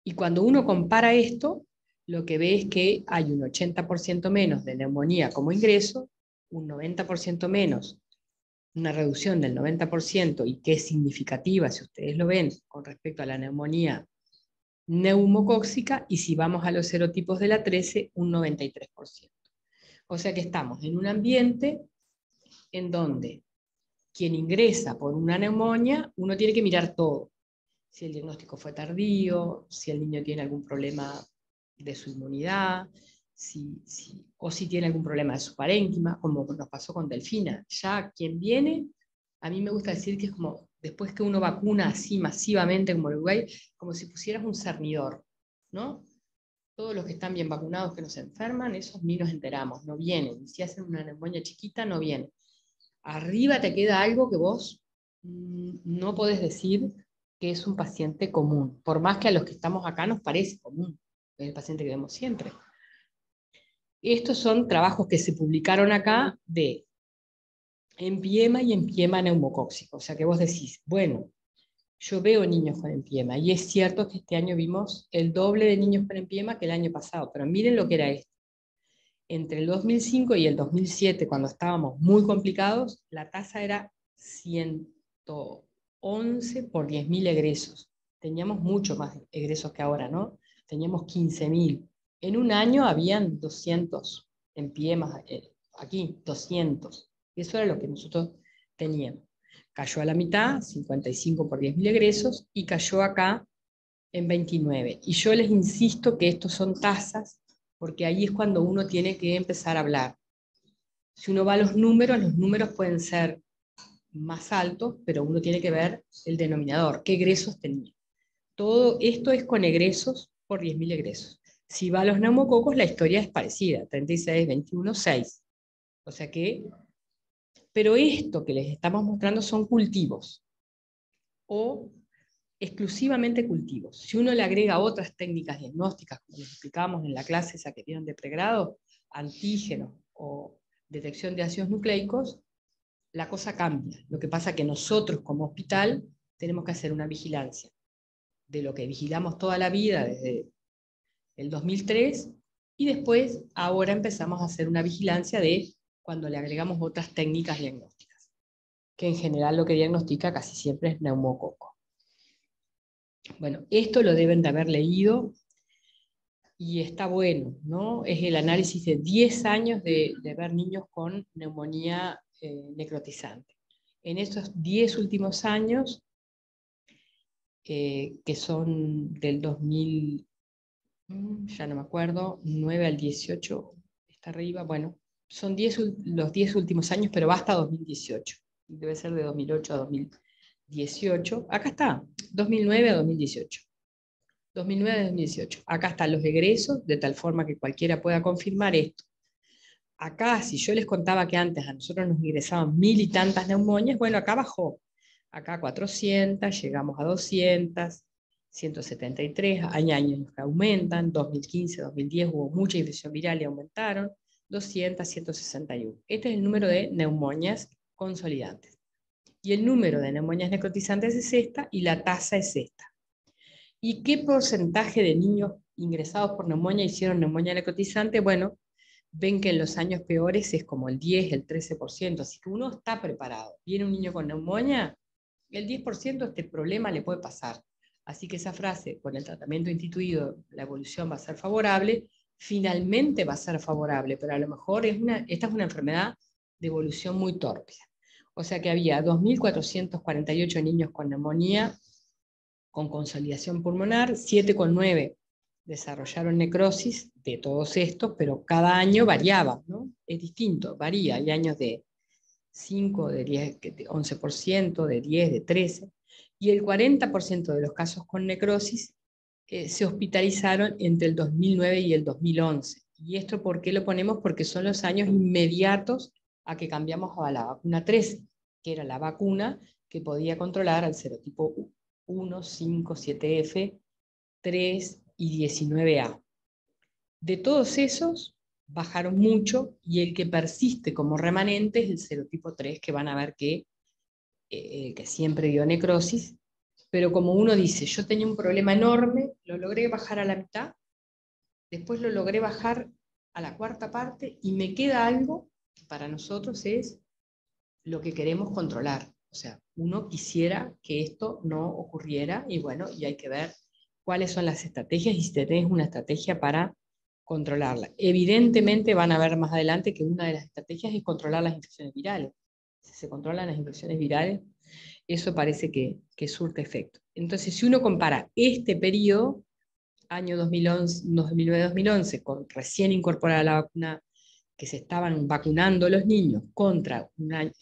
Y cuando uno compara esto, lo que ve es que hay un 80% menos de neumonía como ingreso, un 90% menos, una reducción del 90% y que es significativa, si ustedes lo ven, con respecto a la neumonía neumocóxica, y si vamos a los serotipos de la 13, un 93%. O sea que estamos en un ambiente en donde quien ingresa por una neumonía, uno tiene que mirar todo. Si el diagnóstico fue tardío, si el niño tiene algún problema de su inmunidad, o si tiene algún problema de su parénquima, como nos pasó con Delfina. Ya quien viene, a mí me gusta decir que es como después que uno vacuna así masivamente como Uruguay, como si pusieras un cernidor, ¿no? todos los que están bien vacunados que nos enferman, esos ni nos enteramos, no vienen. Si hacen una neumonía chiquita, no vienen. Arriba te queda algo que vos mm, no podés decir que es un paciente común, por más que a los que estamos acá nos parece común, es el paciente que vemos siempre. Estos son trabajos que se publicaron acá de empiema y empiema neumocóxico, o sea que vos decís, bueno, yo veo niños con empiema y es cierto que este año vimos el doble de niños con empiema que el año pasado, pero miren lo que era esto. entre el 2005 y el 2007, cuando estábamos muy complicados, la tasa era 111 por 10.000 egresos. Teníamos mucho más egresos que ahora, ¿no? Teníamos 15.000. En un año habían 200 en pie más, aquí, 200. Eso era lo que nosotros teníamos. Cayó a la mitad, 55 por 10.000 egresos, y cayó acá en 29. Y yo les insisto que estos son tasas, porque ahí es cuando uno tiene que empezar a hablar. Si uno va a los números, los números pueden ser más altos, pero uno tiene que ver el denominador, qué egresos tenía. Todo esto es con egresos por 10.000 egresos. Si va a los neumococos, la historia es parecida, 36, 21, 6. O sea que, pero esto que les estamos mostrando son cultivos o exclusivamente cultivos. Si uno le agrega otras técnicas diagnósticas, como les explicábamos en la clase esa que vieron de pregrado, antígenos o detección de ácidos nucleicos, la cosa cambia. Lo que pasa es que nosotros como hospital tenemos que hacer una vigilancia de lo que vigilamos toda la vida desde el 2003 y después ahora empezamos a hacer una vigilancia de cuando le agregamos otras técnicas diagnósticas, que en general lo que diagnostica casi siempre es neumococo. Bueno, esto lo deben de haber leído y está bueno, ¿no? Es el análisis de 10 años de, ver niños con neumonía eh, necrotizante. En estos 10 últimos años, eh, que son del 2000, mm, ya no me acuerdo, 9 al 18, está arriba, bueno, son 10, los 10 últimos años, pero va hasta 2018. Debe ser de 2008 a 2018. Acá está, 2009 a 2018. 2009 a 2018. Acá están los egresos, de tal forma que cualquiera pueda confirmar esto. Acá, si yo les contaba que antes a nosotros nos ingresaban mil y tantas neumonias, bueno, acá bajó. Acá 400, llegamos a 200, 173, hay años que aumentan, 2015, 2010 hubo mucha infección viral y aumentaron, 200, 161. Este es el número de neumonias consolidantes. Y el número de neumonias necrotizantes es esta y la tasa es esta. ¿Y qué porcentaje de niños ingresados por neumonía hicieron neumonía necrotizante? Bueno, ven que en los años peores es como el 10, el 13%, así que uno está preparado. Viene un niño con neumonía, el 10% de este problema le puede pasar. Así que esa frase, con el tratamiento instituido, la evolución va a ser favorable, finalmente va a ser favorable, pero a lo mejor esta es una enfermedad de evolución muy torpe. O sea que había 2.448 niños con neumonía, con consolidación pulmonar, 7,9 desarrollaron necrosis de todos estos, pero cada año variaba, ¿no? Es distinto, varía, hay años de 5, de 10, de 11%, de 10, de 13, y el 40% de los casos con necrosis eh, se hospitalizaron entre el 2009 y el 2011. ¿Y esto por qué lo ponemos? Porque son los años inmediatos a que cambiamos a la vacuna 13, que era la vacuna que podía controlar al serotipo 1, 5, 7F, 3 y 19A. De todos esos, bajaron mucho y el que persiste como remanente es el serotipo 3, que van a ver que, eh, que siempre dio necrosis pero como uno dice, yo tenía un problema enorme, lo logré bajar a la mitad, después lo logré bajar a la cuarta parte y me queda algo que para nosotros es lo que queremos controlar. O sea, uno quisiera que esto no ocurriera y bueno, y hay que ver cuáles son las estrategias y si tenés una estrategia para controlarla. Evidentemente van a ver más adelante que una de las estrategias es controlar las infecciones virales. Si se controlan las infecciones virales, eso parece que, surte efecto. Entonces, si uno compara este periodo, año 2009-2011, con recién incorporada la vacuna, que se estaban vacunando los niños contra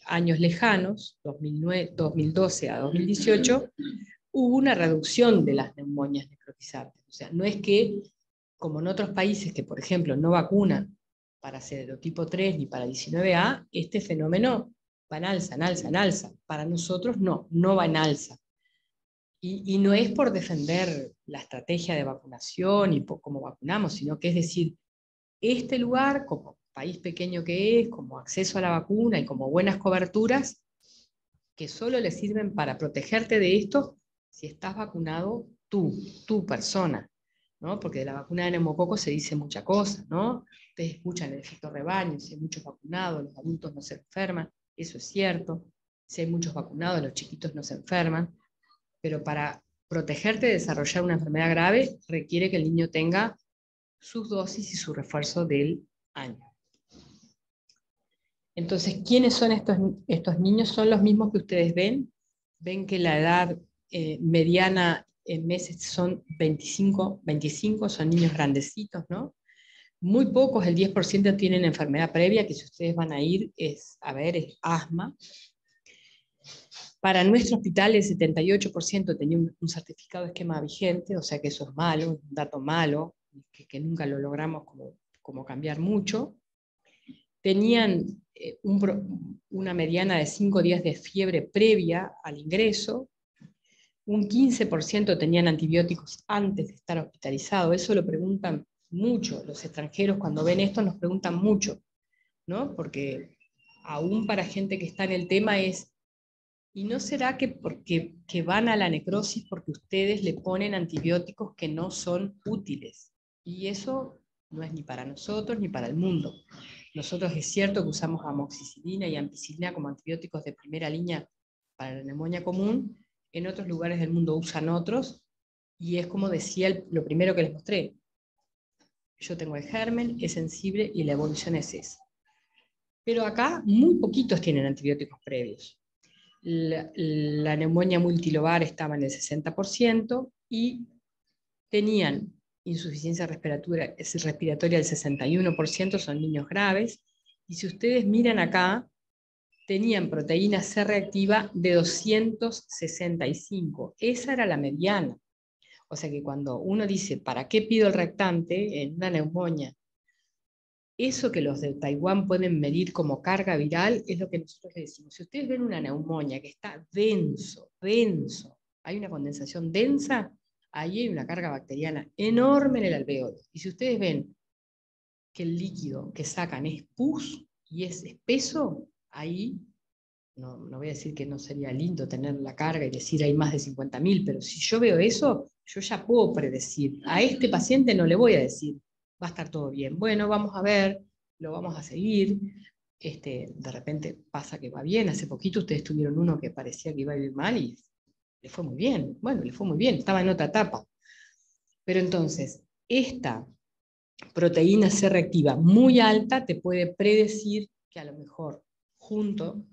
años lejanos, 2012 a 2018, hubo una reducción de las neumonias necrotizantes. O sea, no es que, como en otros países que, por ejemplo, no vacunan para serotipo 3 ni para 19A, este fenómeno va en alza, en alza, en alza. Para nosotros no, no va en alza. Y, no es por defender la estrategia de vacunación y por cómo vacunamos, sino que es decir, este lugar, como país pequeño que es, como acceso a la vacuna y como buenas coberturas, que solo le sirven para protegerte de esto si estás vacunado tú, tu persona. ¿no? porque de la vacuna de neumococo se dice mucha cosa, ¿no? Ustedes escuchan el efecto rebaño, si hay muchos vacunados, los adultos no se enferman, eso es cierto, si hay muchos vacunados, los chiquitos no se enferman, pero para protegerte de desarrollar una enfermedad grave requiere que el niño tenga sus dosis y su refuerzo del año. Entonces, ¿quiénes son estos, estos niños? Son los mismos que ustedes ven. Ven que la edad eh, mediana en meses son 25, 25, son niños grandecitos, ¿no? Muy pocos, el 10% tienen enfermedad previa, que si ustedes van a ir, es, a ver, es asma. Para nuestro hospital el 78% tenía un, certificado de esquema vigente, o sea que eso es malo, un dato malo, que, nunca lo logramos como, cambiar mucho. Tenían eh, una mediana de 5 días de fiebre previa al ingreso, un 15% tenían antibióticos antes de estar hospitalizado, eso lo preguntan mucho, los extranjeros cuando ven esto nos preguntan mucho, ¿no? porque aún para gente que está en el tema es, ¿y no será que, porque, que van a la necrosis porque ustedes le ponen antibióticos que no son útiles? Y eso no es ni para nosotros ni para el mundo. Nosotros es cierto que usamos amoxicilina y ampicilina como antibióticos de primera línea para la neumonía común, en otros lugares del mundo usan otros, y es como decía lo primero que les mostré. Yo tengo el germen, es sensible y la evolución es esa. Pero acá muy poquitos tienen antibióticos previos. La, neumonía multilobar estaba en el 60% y tenían insuficiencia respiratoria, respiratoria del 61%, son niños graves. Y si ustedes miran acá, tenían proteína C reactiva de 265. Esa era la mediana. O sea que cuando uno dice, ¿para qué pido el reactante en una neumonía? Eso que los de Taiwán pueden medir como carga viral es lo que nosotros le decimos. Si ustedes ven una neumonía que está denso, denso, hay una condensación densa, ahí hay una carga bacteriana enorme en el alveolo. Y si ustedes ven que el líquido que sacan es pus y es espeso, ahí no, no, voy a decir que no sería lindo tener la carga y decir hay más de 50.000, pero si yo veo eso, yo ya puedo predecir. A este paciente no le voy a decir, va a estar todo bien. Bueno, vamos a ver, lo vamos a seguir. Este, de repente pasa que va bien. Hace poquito ustedes tuvieron uno que parecía que iba a ir mal y le fue muy bien, bueno, le fue muy bien, estaba en otra etapa. Pero entonces, esta proteína C reactiva muy alta te puede predecir que a lo mejor junto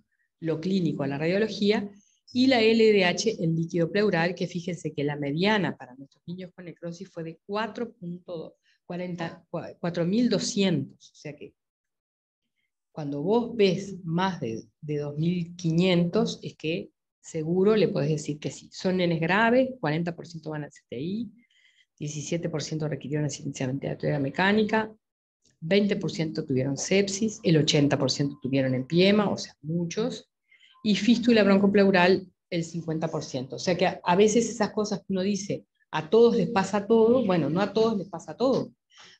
lo clínico a la radiología y la LDH, el líquido pleural, que fíjense que la mediana para nuestros niños con necrosis fue de 4.200, o sea que cuando vos ves más de, de 2.500 es que seguro le podés decir que sí. Son nenes graves, 40% van al CTI, 17% requirieron asistencia ventilatoria mecánica, 20% tuvieron sepsis, el 80% tuvieron empiema, o sea, muchos, y fístula broncopleural el 50%. O sea que a, veces esas cosas que uno dice, a todos les pasa todo, bueno, no a todos les pasa todo.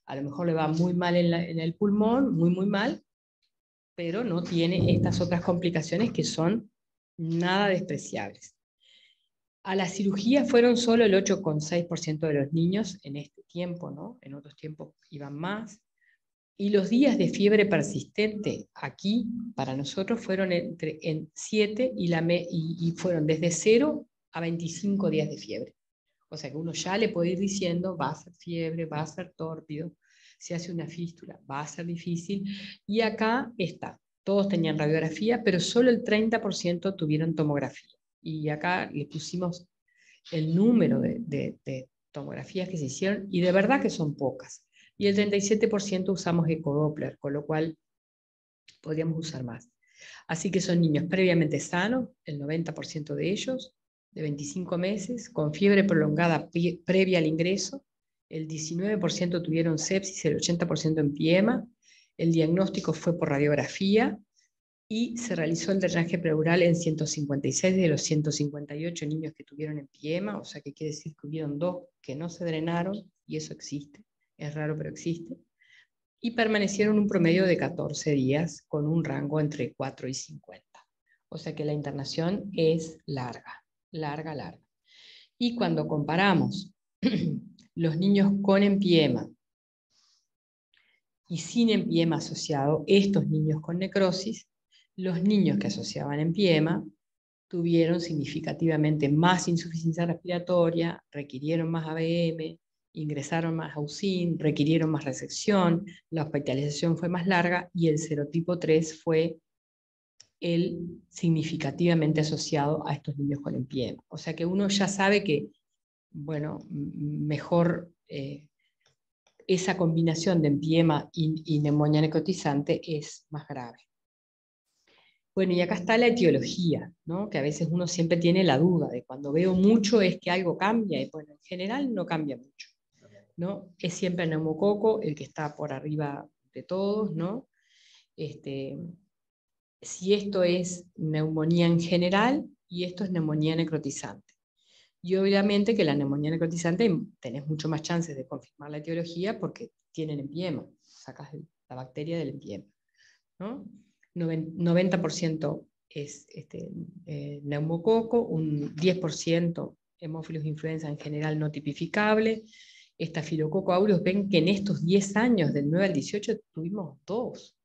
A lo mejor le va muy mal en, en el pulmón, muy, muy mal, pero no tiene estas otras complicaciones que son nada despreciables. A la cirugía fueron solo el 8,6% de los niños en este tiempo, ¿no? En otros tiempos iban más. Y los días de fiebre persistente aquí para nosotros fueron entre en 7 y, y, fueron desde 0 a 25 días de fiebre. O sea que uno ya le puede ir diciendo, va a ser fiebre, va a ser tórpido, se hace una fístula, va a ser difícil. Y acá está, todos tenían radiografía, pero solo el 30% tuvieron tomografía. Y acá le pusimos el número de, de, tomografías que se hicieron, y de verdad que son pocas. Y el 37% usamos ecodoppler, con lo cual podríamos usar más. Así que son niños previamente sanos, el 90% de ellos, de 25 meses, con fiebre prolongada previa al ingreso, el 19% tuvieron sepsis, el 80% en piema, el diagnóstico fue por radiografía y se realizó el drenaje pleural en 156 de los 158 niños que tuvieron empiema, o sea que quiere decir que hubieron dos que no se drenaron, y eso existe, es raro pero existe, y permanecieron un promedio de 14 días con un rango entre 4 y 50. O sea que la internación es larga, larga, larga. Y cuando comparamos los niños con empiema y sin empiema asociado, estos niños con necrosis, los niños que asociaban empiema tuvieron significativamente más insuficiencia respiratoria, requirieron más ABM, ingresaron más a UCIN, requirieron más resección, la hospitalización fue más larga y el serotipo 3 fue el significativamente asociado a estos niños con empiema. O sea que uno ya sabe que, bueno, mejor eh, esa combinación de empiema y, y neumonía necrotizante es más grave. Bueno, y acá está la etiología, ¿no? que a veces uno siempre tiene la duda de cuando veo mucho es que algo cambia, y bueno, en general no cambia mucho. ¿No? Es siempre el neumococo el que está por arriba de todos, ¿no? Este, si esto es neumonía en general y esto es neumonía necrotizante. Y obviamente que la neumonía necrotizante tenés mucho más chances de confirmar la etiología porque tienen empiema, sacas la bacteria del empiema. ¿no? 90% es este, eh, neumococo, un 10% hemófilos influenza en general no tipificable, estafilococo aureus, ven que en estos 10 años, del 9 al 18, tuvimos dos.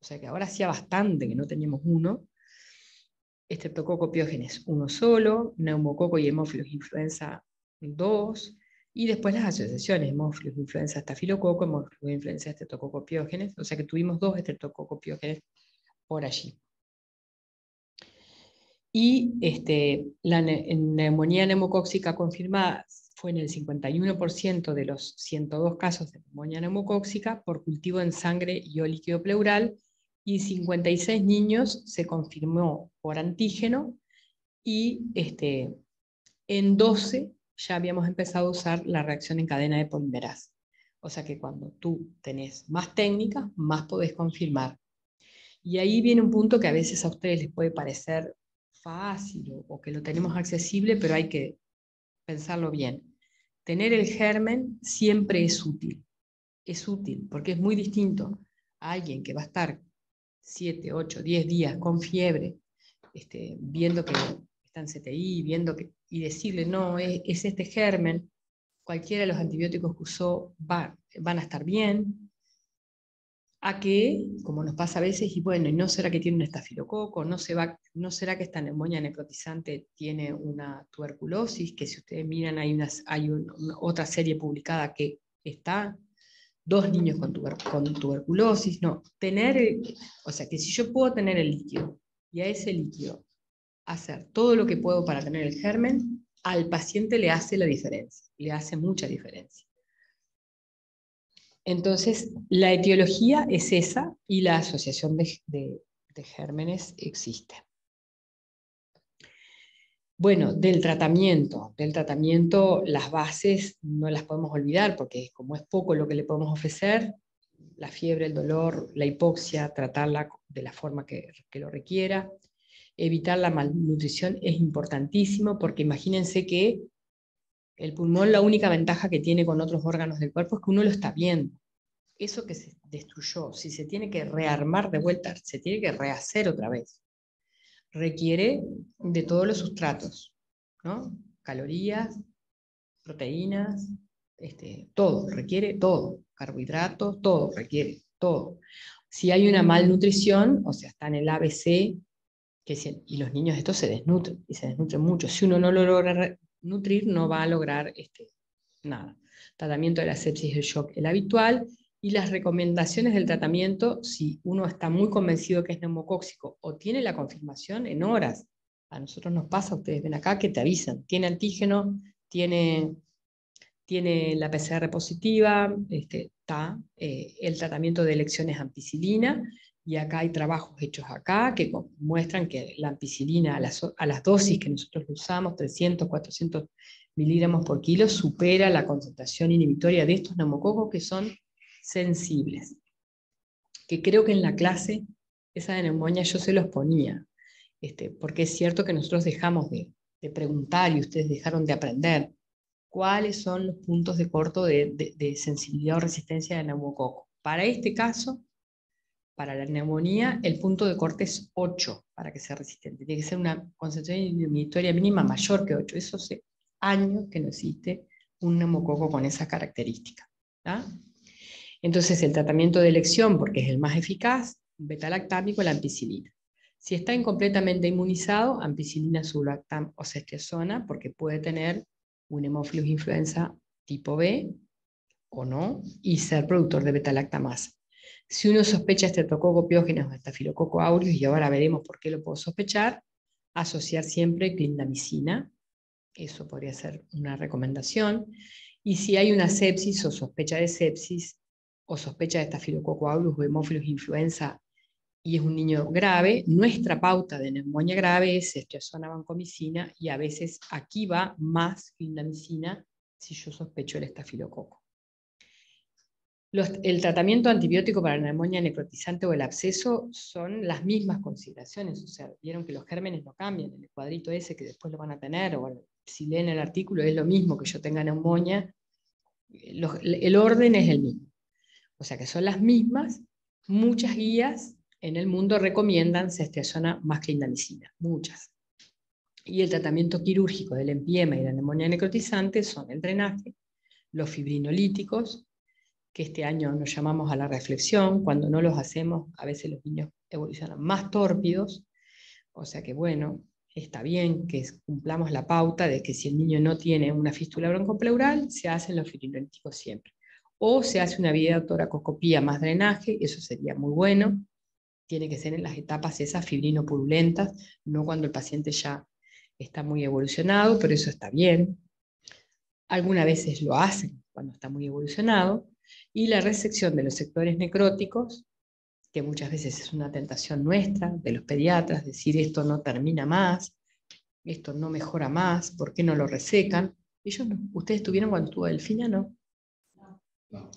O sea que ahora hacía bastante que no teníamos uno. Estreptococo piógenes, uno solo, neumococo y hemófilos influenza, dos. Y después las asociaciones, hemófilos influenza estafilococo, hemófilos influenza estreptococo piógenes. O sea que tuvimos dos estreptococo piógenes por allí. Y este, la neumonía neumocóxica confirmada fue en el 51% de los 102 casos de neumonía neumocóxica por cultivo en sangre y o líquido pleural, y 56 niños se confirmó por antígeno, y este, en 12 ya habíamos empezado a usar la reacción en cadena de polimerasa. O sea que cuando tú tenés más técnicas, más podés confirmar. Y ahí viene un punto que a veces a ustedes les puede parecer fácil o, o que lo tenemos accesible, pero hay que pensarlo bien tener el germen siempre es útil. Es útil porque es muy distinto a alguien que va a estar 7, 8, 10 días con fiebre, este, viendo que está en CTI, viendo que, y decirle, no, es, este germen, cualquiera de los antibióticos que usó va, van a estar bien, a que, como nos pasa a veces, y bueno, ¿no será que tiene un estafilococo? ¿No, se va, ¿No será que esta neumonía necrotizante tiene una tuberculosis? Que si ustedes miran, hay, unas, hay otra serie publicada que está, dos niños con, con tuberculosis, no, tener, o sea, que si yo puedo tener el líquido y a ese líquido hacer todo lo que puedo para tener el germen, al paciente le hace la diferencia, le hace mucha diferencia. Entonces, la etiología es esa y la asociación de, gérmenes existe. Bueno, del tratamiento. Del tratamiento, las bases no las podemos olvidar porque como es poco lo que le podemos ofrecer, la fiebre, el dolor, la hipoxia, tratarla de la forma que, que lo requiera. Evitar la malnutrición es importantísimo porque imagínense que el pulmón la única ventaja que tiene con otros órganos del cuerpo es que uno lo está viendo. Eso que se destruyó, si se tiene que rearmar de vuelta, se tiene que rehacer otra vez. Requiere de todos los sustratos, ¿no? Calorías, proteínas, este, todo, requiere todo. Carbohidratos, todo, requiere todo. Si hay una malnutrición, o sea, está en el ABC, y los niños estos se desnutren, y se desnutren mucho. Si uno no lo logra nutrir, no va a lograr este, nada. Tratamiento de la sepsis el shock, el habitual, y las recomendaciones del tratamiento, si uno está muy convencido que es neumocóxico o tiene la confirmación en horas. A nosotros nos pasa, ustedes ven acá, que te avisan, tiene antígeno, tiene, tiene la PCR positiva, este, está eh, el tratamiento de elecciones ampicilina, y acá hay trabajos hechos acá que muestran que la ampicilina a las, a las dosis que nosotros usamos, 300, 400 miligramos por kilo, supera la concentración inhibitoria de estos neumococos que son sensibles. Que creo que en la clase esa de neumonía yo se los ponía, este, porque es cierto que nosotros dejamos de, preguntar y ustedes dejaron de aprender cuáles son los puntos de corto de, de sensibilidad o resistencia de neumococo. Para este caso, para la neumonía, el punto de corte es 8 para que sea resistente. Tiene que ser una concentración inhibitoria mínima mayor que 8. Eso hace años que no existe un neumococo con esa característica. Entonces, el tratamiento de elección, porque es el más eficaz, beta-lactámico, la ampicilina. Si está incompletamente inmunizado, ampicilina, sublactam o cestiazona, porque puede tener un hemófilus influenza tipo B o no, y ser productor de beta-lactamasa. Si uno sospecha estreptococo piógenes o estafilococo aureus, y ahora veremos por qué lo puedo sospechar, asociar siempre clindamicina, eso podría ser una recomendación. Y si hay una sepsis o sospecha de sepsis, o sospecha de estafilococo aureus o hemófilos influenza y es un niño grave, nuestra pauta de neumonía grave es estriazona vancomicina y a veces aquí va más clindamicina si yo sospecho el estafilococo. El tratamiento antibiótico para la neumonía necrotizante o el absceso son las mismas consideraciones, o sea, vieron que los gérmenes no cambian, en el cuadrito ese que después lo van a tener, o si leen el artículo es lo mismo que yo tenga neumonía, el orden es el mismo. O sea que son las mismas, muchas guías en el mundo recomiendan cestiazona más clindamicina, muchas. Y el tratamiento quirúrgico del empiema y la neumonía necrotizante son el drenaje, los fibrinolíticos, que este año nos llamamos a la reflexión, cuando no los hacemos, a veces los niños evolucionan más tórpidos, o sea que bueno, está bien que cumplamos la pauta de que si el niño no tiene una fístula broncopleural, se hacen los fibrinolíticos siempre. O se hace una videotoracoscopía más drenaje, eso sería muy bueno, tiene que ser en las etapas esas fibrinopurulentas, no cuando el paciente ya está muy evolucionado, pero eso está bien. Algunas veces lo hacen cuando está muy evolucionado. Y la resección de los sectores necróticos, que muchas veces es una tentación nuestra, de los pediatras, decir esto no termina más, esto no mejora más, ¿por qué no lo resecan? Ellos ¿Ustedes tuvieron cuando estuvo Delfina? No. no.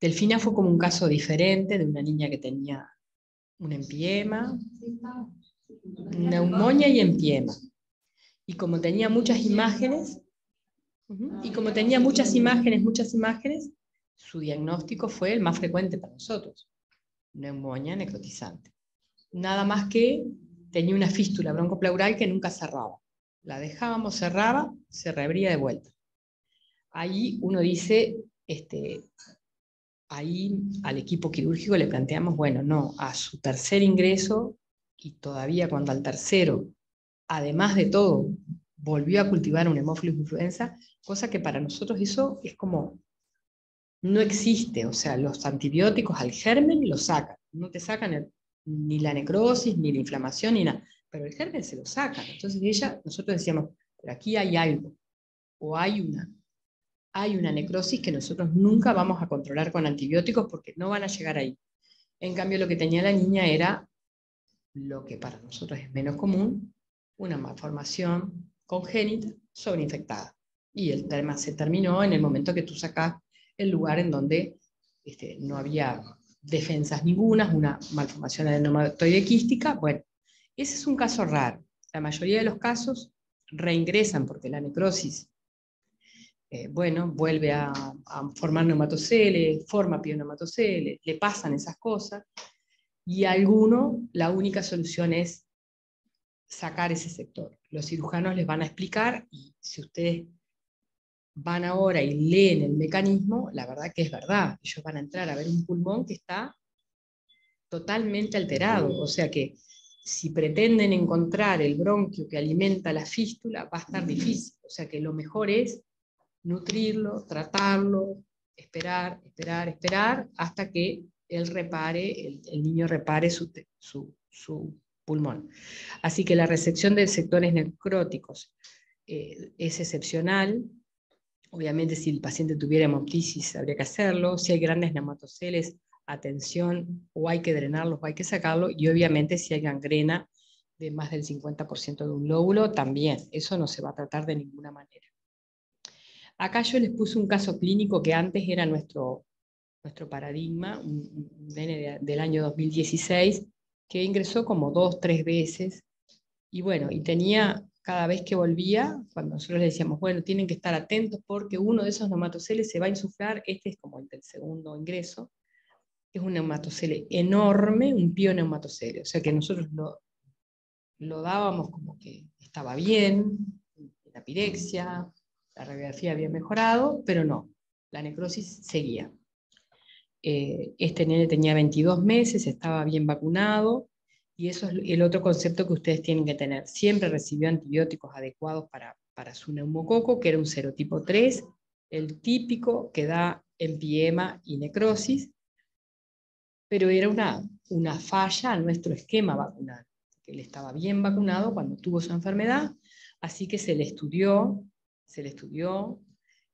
Delfina fue como un caso diferente de una niña que tenía un empiema, neumonía y empiema. Y como tenía muchas imágenes, y como tenía muchas imágenes, muchas imágenes, su diagnóstico fue el más frecuente para nosotros, neumonía necrotizante. Nada más que tenía una fístula broncopleural que nunca cerraba. La dejábamos, cerraba, se reabría de vuelta. Ahí uno dice, este, ahí al equipo quirúrgico le planteamos, bueno, no, a su tercer ingreso y todavía cuando al tercero, además de todo, volvió a cultivar un hemófilus influenza, cosa que para nosotros eso es como, no existe, o sea, los antibióticos al germen los sacan, no te sacan ni la necrosis, ni la inflamación, ni nada, pero el germen se lo sacan. Entonces ella, nosotros decíamos, pero aquí hay algo, o hay una hay una necrosis que nosotros nunca vamos a controlar con antibióticos porque no van a llegar ahí. En cambio, lo que tenía la niña era lo que para nosotros es menos común, una malformación congénita sobreinfectada. Y el tema se terminó en el momento que tú sacas el lugar en donde este, no había defensas ninguna, una malformación adenomatoide quística. Bueno, ese es un caso raro. La mayoría de los casos reingresan porque la necrosis eh, bueno, vuelve a, formar neumatoceles, forma pioneumatocele, le pasan esas cosas, y a alguno la única solución es sacar ese sector. Los cirujanos les van a explicar, y si ustedes van ahora y leen el mecanismo, la verdad que es verdad, ellos van a entrar a ver un pulmón que está totalmente alterado, o sea que si pretenden encontrar el bronquio que alimenta la fístula, va a estar difícil, o sea que lo mejor es nutrirlo, tratarlo, esperar, esperar, esperar, hasta que él repare, el, niño repare su, su, pulmón. Así que la resección de sectores necróticos eh, es excepcional. Obviamente, si el paciente tuviera hemoptisis, habría que hacerlo. Si hay grandes neumatoceles, atención, o hay que drenarlos o hay que sacarlo. Y obviamente, si hay gangrena de más del 50% de un lóbulo, también. Eso no se va a tratar de ninguna manera. Acá yo les puse un caso clínico que antes era nuestro, nuestro paradigma, un, nene del año 2016, que ingresó como dos, tres veces, y bueno, y tenía, cada vez que volvía, cuando nosotros le decíamos, bueno, tienen que estar atentos porque uno de esos neumatoceles se va a insuflar, este es como el del segundo ingreso, es un neumatocele enorme, un pioneumatocele, o sea que nosotros lo, lo dábamos como que estaba bien, la pirexia, La radiografía había mejorado, pero no, la necrosis seguía. Eh, este nene tenía 22 meses, estaba bien vacunado, y eso es el otro concepto que ustedes tienen que tener. Siempre recibió antibióticos adecuados para, para su neumococo, que era un serotipo 3, el típico que da empiema y necrosis, pero era una, una falla a nuestro esquema vacunal. Él estaba bien vacunado cuando tuvo su enfermedad, así que se le estudió, se le estudió,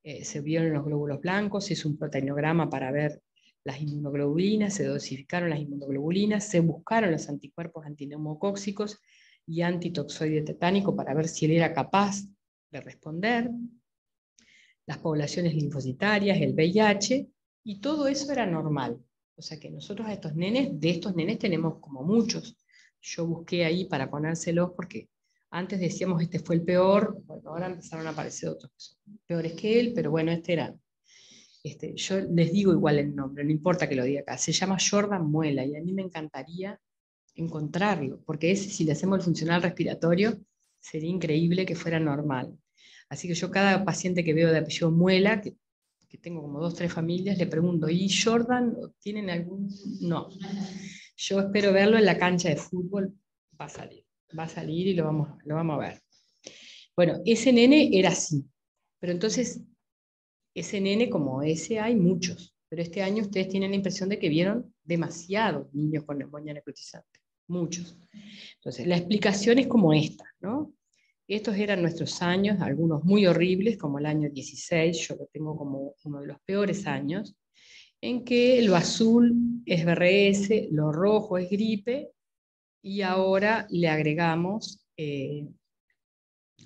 eh, se vieron los glóbulos blancos, se hizo un proteinograma para ver las inmunoglobulinas, se dosificaron las inmunoglobulinas, se buscaron los anticuerpos antineumocóxicos y antitoxoide tetánico para ver si él era capaz de responder, las poblaciones linfocitarias, el VIH, y todo eso era normal. O sea que nosotros a estos nenes, de estos nenes tenemos como muchos. Yo busqué ahí para ponérselos porque antes decíamos este fue el peor, bueno, ahora empezaron a aparecer otros que son peores que él, pero bueno, este era. Este, yo les digo igual el nombre, no importa que lo diga acá, se llama Jordan Muela y a mí me encantaría encontrarlo, porque ese si le hacemos el funcional respiratorio sería increíble que fuera normal. Así que yo cada paciente que veo de apellido Muela, que tengo como dos, tres familias, le pregunto, ¿y Jordan tienen algún...? No. Yo espero verlo en la cancha de fútbol, va a salir, va a salir y lo vamos, lo vamos a ver. Bueno, ese nene era así, pero entonces, ese nene como ese hay muchos, pero este año ustedes tienen la impresión de que vieron demasiados niños con neumonía necrotizante, muchos. Entonces, la explicación es como esta, ¿no? Estos eran nuestros años, algunos muy horribles, como el año 16, yo lo tengo como uno de los peores años, en que lo azul es BRS, lo rojo es gripe, y ahora le agregamos eh,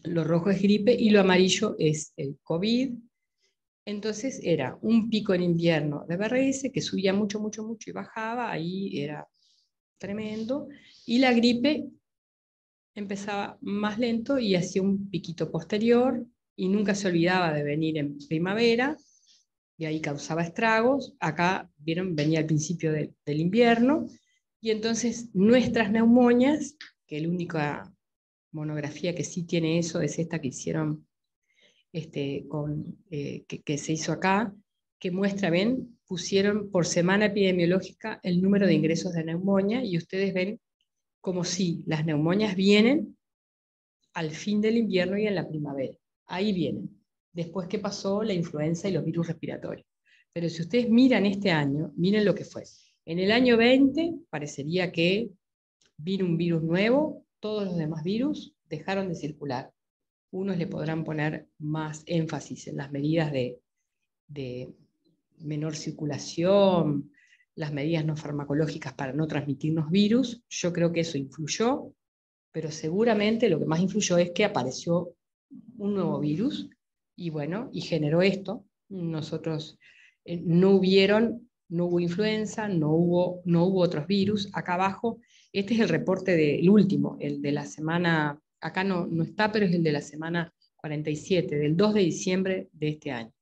lo rojo es gripe y lo amarillo es el COVID. Entonces era un pico en invierno de BRS que subía mucho, mucho, mucho y bajaba, ahí era tremendo, y la gripe empezaba más lento y hacía un piquito posterior y nunca se olvidaba de venir en primavera y ahí causaba estragos. Acá, vieron, venía al principio del invierno y entonces nuestras neumonias, que la única monografía que sí tiene eso es esta que hicieron, este, eh, que, se hizo acá, que muestra, ven, pusieron por semana epidemiológica el número de ingresos de neumonía y ustedes ven como si las neumonias vienen al fin del invierno y en la primavera. Ahí vienen. Después que pasó la influenza y los virus respiratorios. Pero si ustedes miran este año, miren lo que fue. En el año 20 parecería que vino un virus nuevo, todos los demás virus dejaron de circular. Unos le podrán poner más énfasis en las medidas de, menor circulación, las medidas no farmacológicas para no transmitirnos virus. Yo creo que eso influyó, pero seguramente lo que más influyó es que apareció un nuevo virus y bueno, y generó esto. Nosotros eh, no hubieron, no hubo influenza, no hubo, no hubo otros virus. Acá abajo, este es el reporte del último, el de la semana, acá no, no está, pero es el de la semana 47, del 2 de diciembre de este año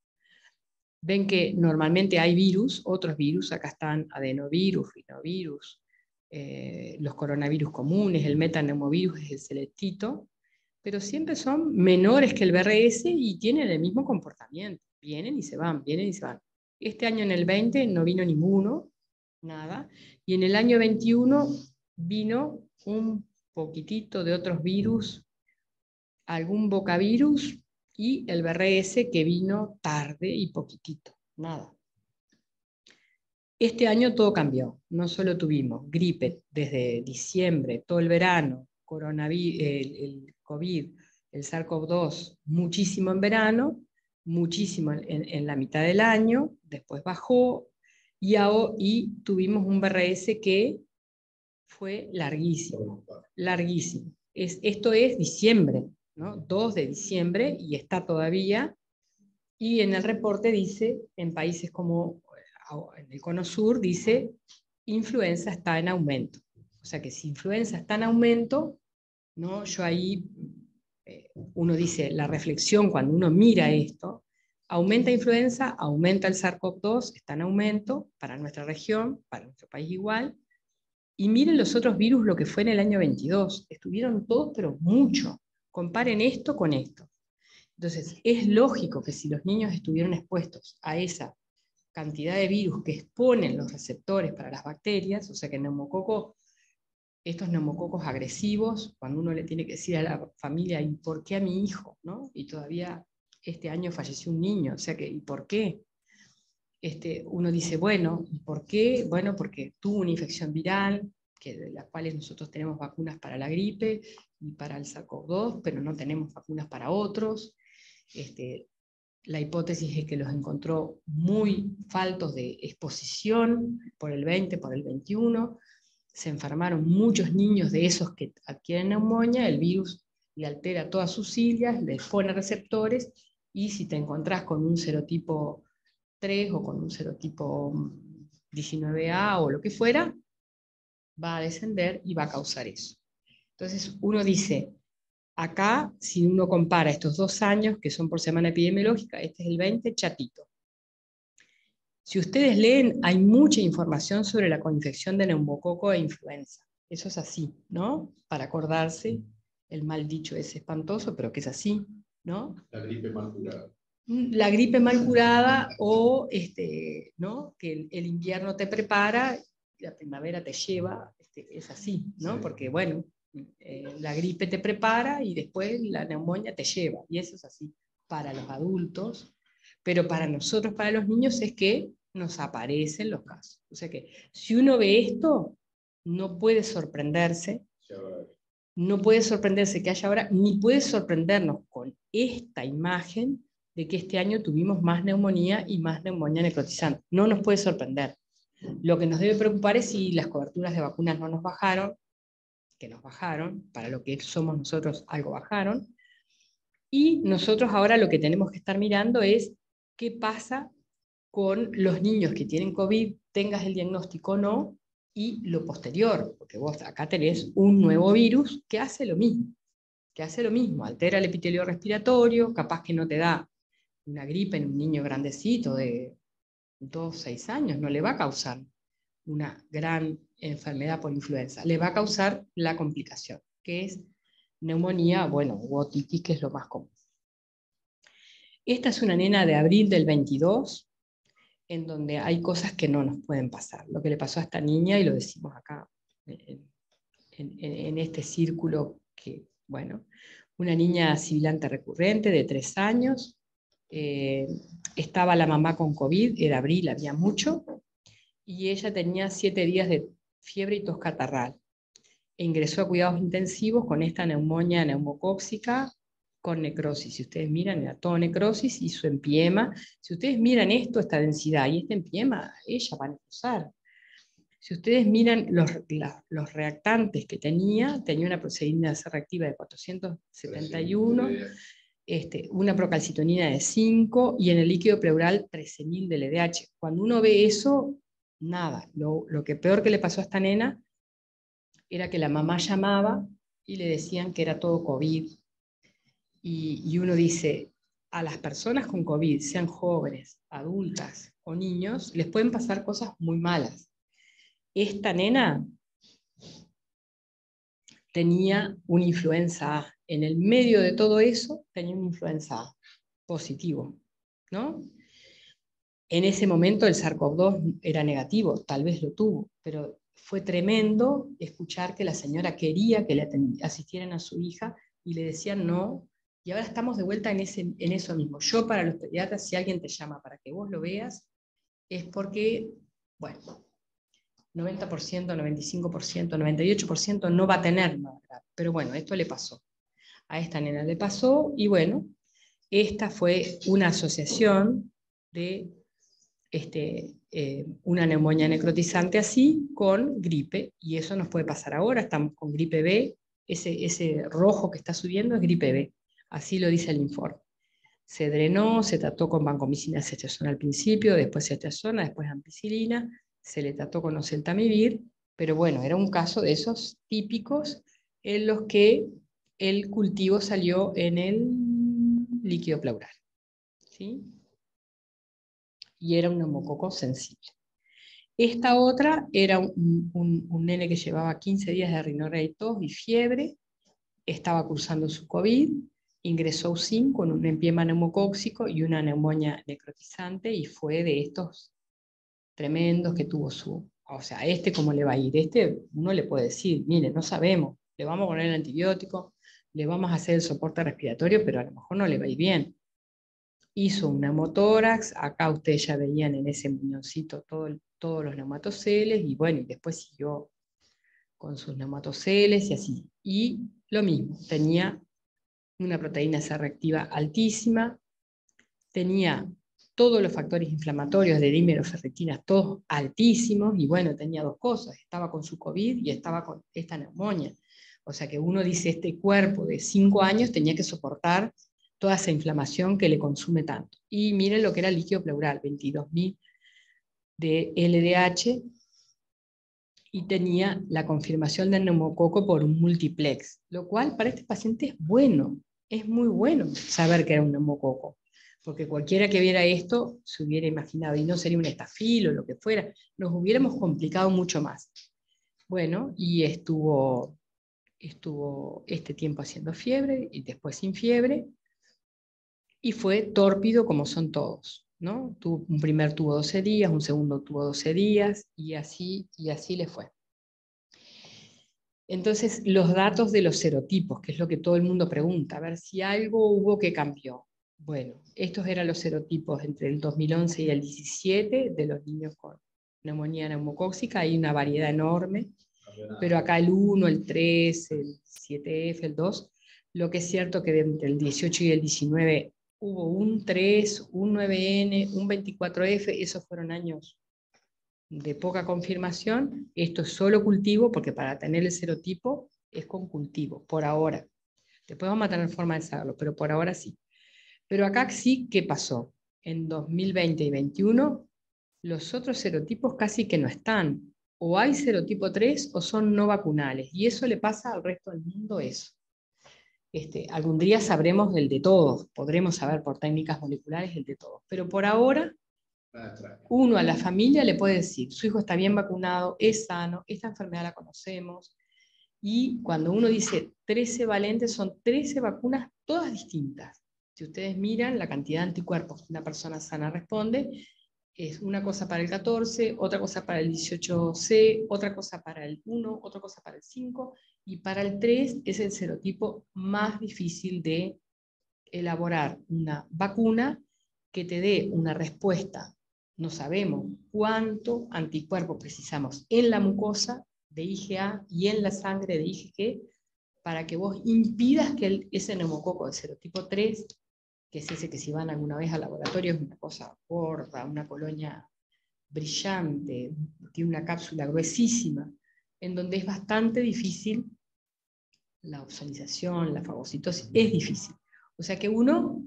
ven que normalmente hay virus, otros virus, acá están adenovirus, rinovirus, eh, los coronavirus comunes, el metaneumovirus es el selectito, pero siempre son menores que el BRS y tienen el mismo comportamiento. Vienen y se van, vienen y se van. Este año en el 20 no vino ninguno, nada, y en el año 21 vino un poquitito de otros virus, algún bocavirus, y el BRS que vino tarde y poquitito, nada. Este año todo cambió, no solo tuvimos gripe desde diciembre, todo el verano, coronavirus, el, COVID, el SARS-CoV-2, muchísimo en verano, muchísimo en, la mitad del año, después bajó y, y tuvimos un BRS que fue larguísimo, larguísimo. Es, esto es diciembre, 2 de diciembre, y está todavía, y en el reporte dice, en países como en el cono sur, dice, influenza está en aumento. O sea que si influenza está en aumento, ¿no? yo ahí, eh, uno dice, la reflexión cuando uno mira esto, aumenta influenza, aumenta el SARS-CoV-2, está en aumento para nuestra región, para nuestro país igual, y miren los otros virus lo que fue en el año 22, estuvieron todos, pero mucho. Comparen esto con esto. Entonces, es lógico que si los niños estuvieron expuestos a esa cantidad de virus que exponen los receptores para las bacterias, o sea que neumococo, estos neumococos agresivos, cuando uno le tiene que decir a la familia, ¿y por qué a mi hijo? ¿no? Y todavía este año falleció un niño, o sea que, ¿y por qué? Este, uno dice, bueno, ¿y por qué? Bueno, porque tuvo una infección viral, que de las cuales nosotros tenemos vacunas para la gripe y para el SARS-CoV-2, pero no tenemos vacunas para otros. Este, la hipótesis es que los encontró muy faltos de exposición por el 20, por el 21. Se enfermaron muchos niños de esos que adquieren neumonía, el virus le altera todas sus cilias, le pone receptores, y si te encontrás con un serotipo 3 o con un serotipo 19A o lo que fuera, va a descender y va a causar eso. Entonces uno dice, Acá, si uno compara estos dos años, que son por semana epidemiológica, este es el 20, chatito. Si ustedes leen, hay mucha información sobre la coinfección de neumococo e influenza. Eso es así, ¿no? Para acordarse, el mal dicho es espantoso, pero que es así, ¿no? La gripe mal curada. La gripe mal curada o este, ¿no? que el, invierno te prepara, la primavera te lleva, este, es así, ¿no? Porque, bueno, eh, la gripe te prepara y después la neumonía te lleva. Y eso es así para los adultos, pero para nosotros, para los niños, es que nos aparecen los casos. O sea que si uno ve esto, no puede sorprenderse, no puede sorprenderse que haya ahora, ni puede sorprendernos con esta imagen de que este año tuvimos más neumonía y más neumonía necrotizante. No nos puede sorprender. Lo que nos debe preocupar es si las coberturas de vacunas no nos bajaron, que nos bajaron, para lo que somos nosotros algo bajaron, y nosotros ahora lo que tenemos que estar mirando es qué pasa con los niños que tienen COVID, tengas el diagnóstico o no, y lo posterior, porque vos acá tenés un nuevo virus que hace lo mismo, que hace lo mismo, altera el epitelio respiratorio, capaz que no te da una gripe en un niño grandecito de 2, 6 años, no le va a causar una gran enfermedad por influenza, le va a causar la complicación, que es neumonía, bueno, o otitis, que es lo más común. Esta es una nena de abril del 22, en donde hay cosas que no nos pueden pasar. Lo que le pasó a esta niña, y lo decimos acá, en, este círculo, que, bueno, una niña sibilante recurrente de tres años, eh, estaba la mamá con COVID, era abril, había mucho, y ella tenía siete días de fiebre y tos catarral. E ingresó a cuidados intensivos con esta neumonía neumocóxica con necrosis. Si ustedes miran, era todo necrosis y su empiema. Si ustedes miran esto, esta densidad y este empiema, ella va a necrosar. Si ustedes miran los, los reactantes que tenía, tenía una proteína C reactiva de 471, este, una procalcitonina de 5 y en el líquido pleural 13.000 de LDH. Cuando uno ve eso, nada. Lo, que peor que le pasó a esta nena era que la mamá llamaba y le decían que era todo COVID. Y, uno dice, a las personas con COVID, sean jóvenes, adultas o niños, les pueden pasar cosas muy malas. Esta nena tenía una influenza A. En el medio de todo eso tenía una influenza A positivo, ¿no? En ese momento el SARS-CoV-2 era negativo, tal vez lo tuvo, pero fue tremendo escuchar que la señora quería que le asistieran a su hija y le decían no, y ahora estamos de vuelta en, ese, en eso mismo. Yo para los pediatras, si alguien te llama para que vos lo veas, es porque, bueno, 90%, 95%, 98% no va a tener nada Pero bueno, esto le pasó. A esta nena le pasó y bueno, esta fue una asociación de este, eh, una neumonía necrotizante así con gripe, y eso nos puede pasar ahora, estamos con gripe B, ese, ese rojo que está subiendo es gripe B, así lo dice el informe. Se drenó, se trató con vancomicina cetazona al principio, después cetazona, después ampicilina, se le trató con oseltamivir, pero bueno, era un caso de esos típicos en los que el cultivo salió en el líquido pleural. ¿sí? y era un neumococo sensible. Esta otra era un, un, nene que llevaba 15 días de rinorrea y tos y fiebre, estaba cursando su COVID ingresó USIN con un empiema neumocóxico y una neumonía necrotizante y fue de estos tremendos que tuvo su... O sea, este cómo le va a ir. Este uno le puede decir, mire, no sabemos, le vamos a poner el antibiótico, le vamos a hacer el soporte respiratorio, pero a lo mejor no le va a ir bien. Hizo un neumotórax, acá ustedes ya veían en ese muñoncito todos los neumatoceles, y bueno, y después siguió con sus neumatoceles y así. Y lo mismo, tenía una proteína C reactiva altísima, tenía todos los factores inflamatorios de dímeroferritina, todos altísimos, y bueno, tenía dos cosas, estaba con su COVID y estaba con esta neumonía. O sea que uno dice, este cuerpo de cinco años tenía que soportar toda esa inflamación que le consume tanto. Y miren lo que era el líquido pleural, 22.000 de LDH, y tenía la confirmación del neumococo por un multiplex, lo cual para este paciente es bueno, es muy bueno saber que era un neumococo, porque cualquiera que viera esto se hubiera imaginado, y no sería un estafilo o lo que fuera, nos hubiéramos complicado mucho más. Bueno, y estuvo, estuvo este tiempo haciendo fiebre y después sin fiebre, y fue tórpido como son todos. ¿no? Tuvo, un primer tuvo 12 días, un segundo tuvo 12 días, y así, y así le fue. Entonces, los datos de los serotipos, que es lo que todo el mundo pregunta, a ver si algo hubo que cambió. Bueno, estos eran los serotipos entre el 2011 y el 17 de los niños con neumonía neumocóxica, hay una variedad enorme, pero acá el 1, el 3, el 7F, el 2, lo que es cierto que entre el 18 y el 19 hubo un 3, un 9N, un 24F, esos fueron años de poca confirmación, esto es solo cultivo, porque para tener el serotipo es con cultivo, por ahora. Después vamos a tener forma de saberlo, pero por ahora sí. Pero acá sí, ¿qué pasó? En 2020 y 2021, los otros serotipos casi que no están. O hay serotipo 3 o son no vacunales. Y eso le pasa al resto del mundo eso. Este, algún día sabremos del de todos, podremos saber por técnicas moleculares el de todos. Pero por ahora uno a la familia le puede decir, su hijo está bien vacunado, es sano, esta enfermedad la conocemos, y cuando uno dice 13 valentes, son 13 vacunas todas distintas. Si ustedes miran la cantidad de anticuerpos que una persona sana responde, es una cosa para el 14, otra cosa para el 18C, otra cosa para el 1, otra cosa para el 5, y para el 3 es el serotipo más difícil de elaborar una vacuna que te dé una respuesta. No sabemos cuánto anticuerpo precisamos en la mucosa de IgA y en la sangre de IgG para que vos impidas que ese neumococo de serotipo 3, que es ese que si van alguna vez al laboratorio es una cosa gorda, una colonia brillante, tiene una cápsula gruesísima, en donde es bastante difícil la ozonización, la fagocitosis, es difícil. O sea que uno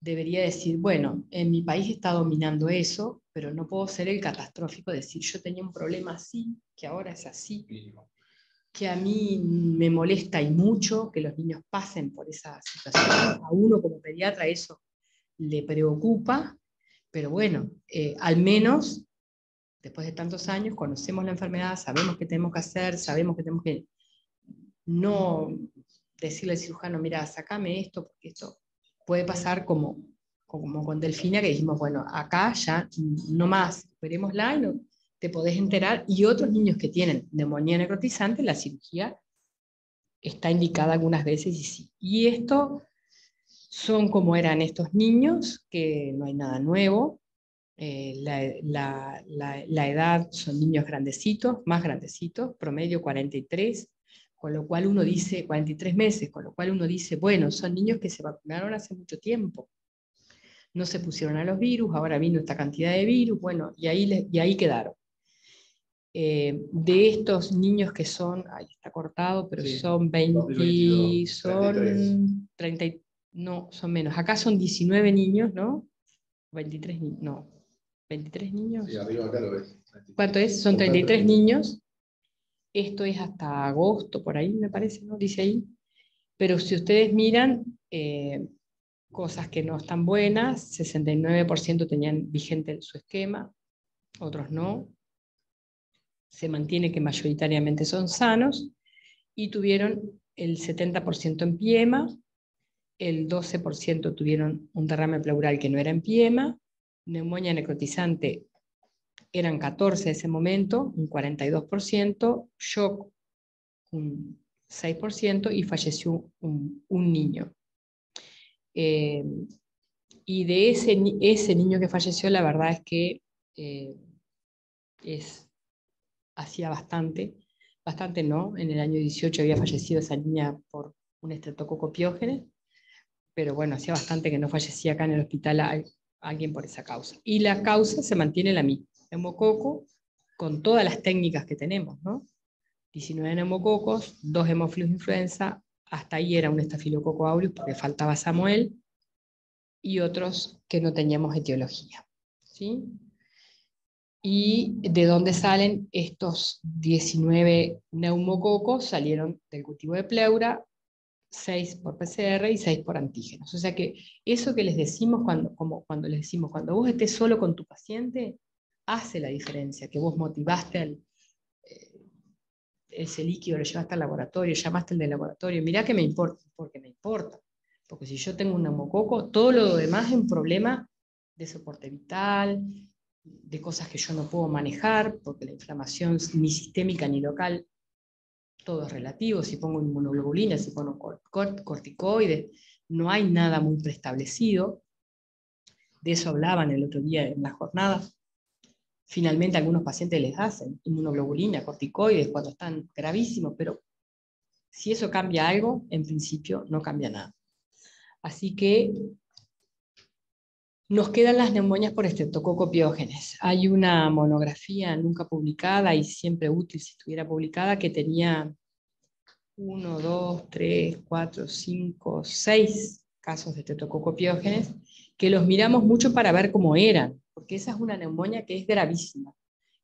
debería decir, bueno, en mi país está dominando eso, pero no puedo ser el catastrófico, decir, yo tenía un problema así, que ahora es así, que a mí me molesta y mucho que los niños pasen por esa situación. A uno como pediatra eso le preocupa, pero bueno, eh, al menos después de tantos años conocemos la enfermedad, sabemos qué tenemos que hacer, sabemos que tenemos que no decirle al cirujano, mira, sacame esto, porque esto puede pasar como, como con Delfina, que dijimos, bueno, acá ya no más, la y no, te podés enterar. Y otros niños que tienen neumonía necrotizante, la cirugía está indicada algunas veces y sí. Y esto son como eran estos niños, que no hay nada nuevo. Eh, la, la, edad son niños grandecitos, más grandecitos, promedio 43, con lo cual uno dice, 43 meses, con lo cual uno dice, bueno, son niños que se vacunaron hace mucho tiempo, no se pusieron a los virus, ahora vino esta cantidad de virus, bueno, y ahí, y ahí quedaron. Eh, de estos niños que son, ahí está cortado, pero son 20, son 30, no, son menos. Acá son 19 niños, ¿no? 23 niños, no. 23 niños. Sí, arriba acá lo ves. ¿Cuánto es? Son 33 niños esto es hasta agosto, por ahí me parece, ¿no? Dice ahí. Pero si ustedes miran, eh, cosas que no están buenas, 69% tenían vigente su esquema, otros no. Se mantiene que mayoritariamente son sanos y tuvieron el 70% en piema el 12% tuvieron un derrame pleural que no era empiema, neumonía necrotizante eran 14 en ese momento, un 42%, shock un 6% y falleció un, niño. Eh, y de ese, ese, niño que falleció, la verdad es que eh, es, hacía bastante, bastante no, en el año 18 había fallecido esa niña por un estreptococo pero bueno, hacía bastante que no fallecía acá en el hospital alguien por esa causa. Y la causa se mantiene la misma, hemococo, con todas las técnicas que tenemos, ¿no? 19 neumococos, 2 hemofilus influenza, hasta ahí era un estafilococo aureus porque faltaba Samuel, y otros que no teníamos etiología. ¿sí? ¿Y de dónde salen estos 19 neumococos? Salieron del cultivo de pleura, 6 por PCR y 6 por antígenos. O sea que eso que les decimos cuando, como cuando les decimos, cuando vos estés solo con tu paciente, hace la diferencia, que vos motivaste al, eh, ese líquido, lo llevaste al laboratorio, llamaste al del laboratorio, mirá que me importa, porque me importa. Porque si yo tengo un neumococo, todo lo demás es un problema de soporte vital, de cosas que yo no puedo manejar, porque la inflamación ni sistémica ni local todo es relativo, si pongo inmunoglobulina, si pongo corticoides, no hay nada muy preestablecido. De eso hablaban el otro día en las jornadas. Finalmente algunos pacientes les hacen inmunoglobulina, corticoides cuando están gravísimos, pero si eso cambia algo, en principio no cambia nada. Así que nos quedan las neumonias por estreptococopiógenes. Hay una monografía nunca publicada y siempre útil si estuviera publicada que tenía uno, dos, tres, cuatro, cinco, seis casos de estreptococopiógenes que los miramos mucho para ver cómo eran, porque esa es una neumonía que es gravísima.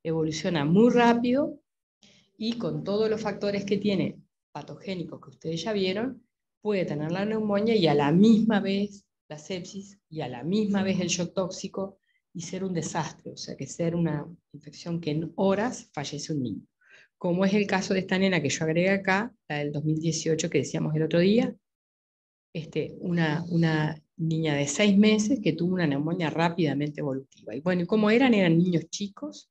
Evoluciona muy rápido y con todos los factores que tiene patogénicos que ustedes ya vieron, puede tener la neumonía y a la misma vez la sepsis y a la misma vez el shock tóxico y ser un desastre, o sea, que ser una infección que en horas fallece un niño. Como es el caso de esta nena que yo agregué acá, la del 2018 que decíamos el otro día, este, una, una niña de seis meses que tuvo una neumonía rápidamente evolutiva. Y bueno, ¿y cómo eran? Eran niños chicos,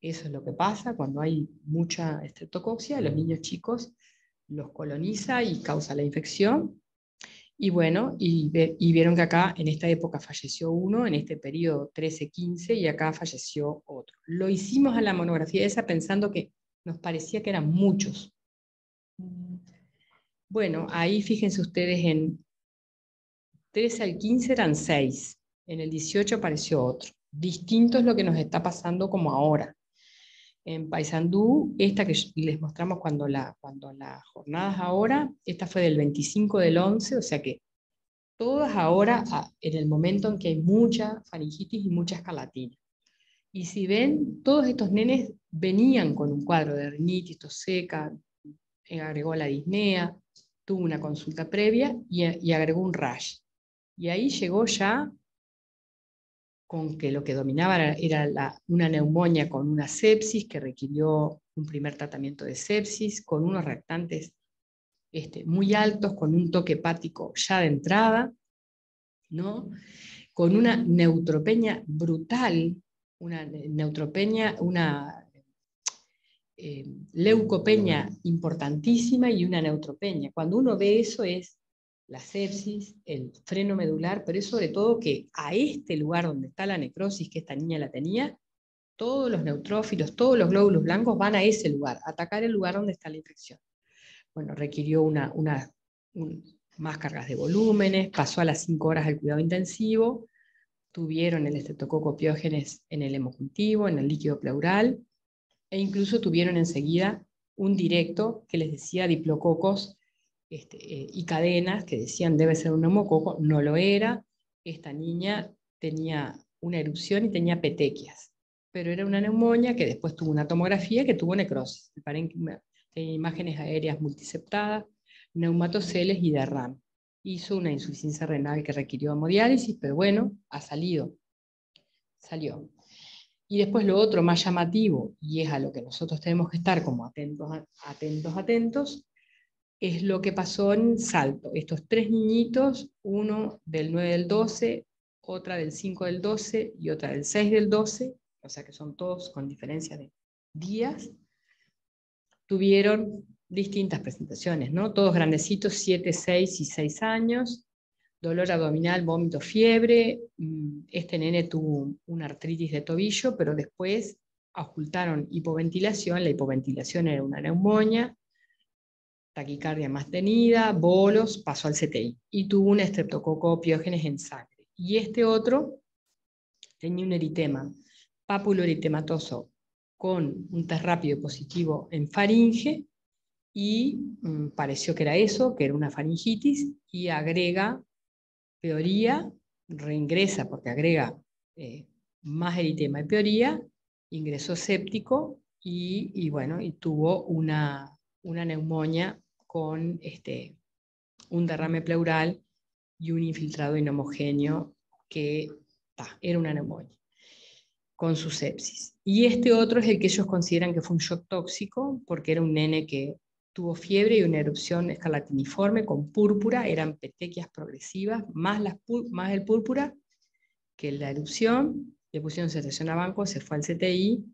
eso es lo que pasa cuando hay mucha estreptocoxia, los niños chicos los coloniza y causa la infección, y bueno, y, vieron que acá en esta época falleció uno, en este periodo 13-15, y acá falleció otro. Lo hicimos a la monografía esa pensando que nos parecía que eran muchos. Bueno, ahí fíjense ustedes en 13 al 15 eran 6, en el 18 apareció otro. Distinto es lo que nos está pasando como ahora en Paysandú, esta que les mostramos cuando, la, cuando las jornadas ahora, esta fue del 25 del 11, o sea que todas ahora en el momento en que hay mucha faringitis y mucha escarlatina. Y si ven, todos estos nenes venían con un cuadro de rinitis, tos seca, eh, agregó la disnea, tuvo una consulta previa y, y agregó un rash. Y ahí llegó ya con que lo que dominaba era, una neumonía con una sepsis que requirió un primer tratamiento de sepsis, con unos reactantes este, muy altos, con un toque hepático ya de entrada, ¿no? con una neutropenia brutal, una neutropenia, una eh, leucopenia importantísima y una neutropenia. Cuando uno ve eso es la sepsis, el freno medular, pero es sobre todo que a este lugar donde está la necrosis que esta niña la tenía, todos los neutrófilos, todos los glóbulos blancos van a ese lugar, a atacar el lugar donde está la infección. Bueno, requirió una, más cargas de volúmenes, pasó a las 5 horas del cuidado intensivo, tuvieron el estreptococo piógenes en el hemocultivo, en el líquido pleural, e incluso tuvieron enseguida un directo que les decía diplococos este, eh, y cadenas que decían debe ser un neumococo, no lo era. Esta niña tenía una erupción y tenía petequias, pero era una neumonía que después tuvo una tomografía que tuvo necrosis. Tenía imágenes aéreas multiceptadas, neumatoceles y derrame. Hizo una insuficiencia renal que requirió hemodiálisis, pero bueno, ha salido. Salió. Y después lo otro más llamativo, y es a lo que nosotros tenemos que estar como atentos, atentos, atentos, es lo que pasó en Salto. Estos tres niñitos, uno del 9 del 12, otra del 5 del 12 y otra del 6 del 12, o sea que son todos con diferencia de días, tuvieron distintas presentaciones, ¿no? Todos grandecitos, 7, 6 y 6 años, dolor abdominal, vómito, fiebre. Mm, este nene tuvo una artritis de tobillo, pero después ocultaron hipoventilación, la hipoventilación era una neumonía, taquicardia más tenida, bolos, pasó al CTI y tuvo un estreptococo piógenes en sangre. Y este otro tenía un eritema papuloeritematoso con un test rápido positivo en faringe y mm, pareció que era eso, que era una faringitis, y agrega peoría, reingresa porque agrega eh, más eritema y peoría, ingresó séptico y, bueno, y tuvo una, una neumonía con este, un derrame pleural y un infiltrado inhomogéneo que era una neumonía con su sepsis. Y este otro es el que ellos consideran que fue un shock tóxico porque era un nene que tuvo fiebre y una erupción escarlatiniforme con púrpura, eran petequias progresivas, más, las, más el púrpura que la erupción, le pusieron situación a banco, se fue al CTI,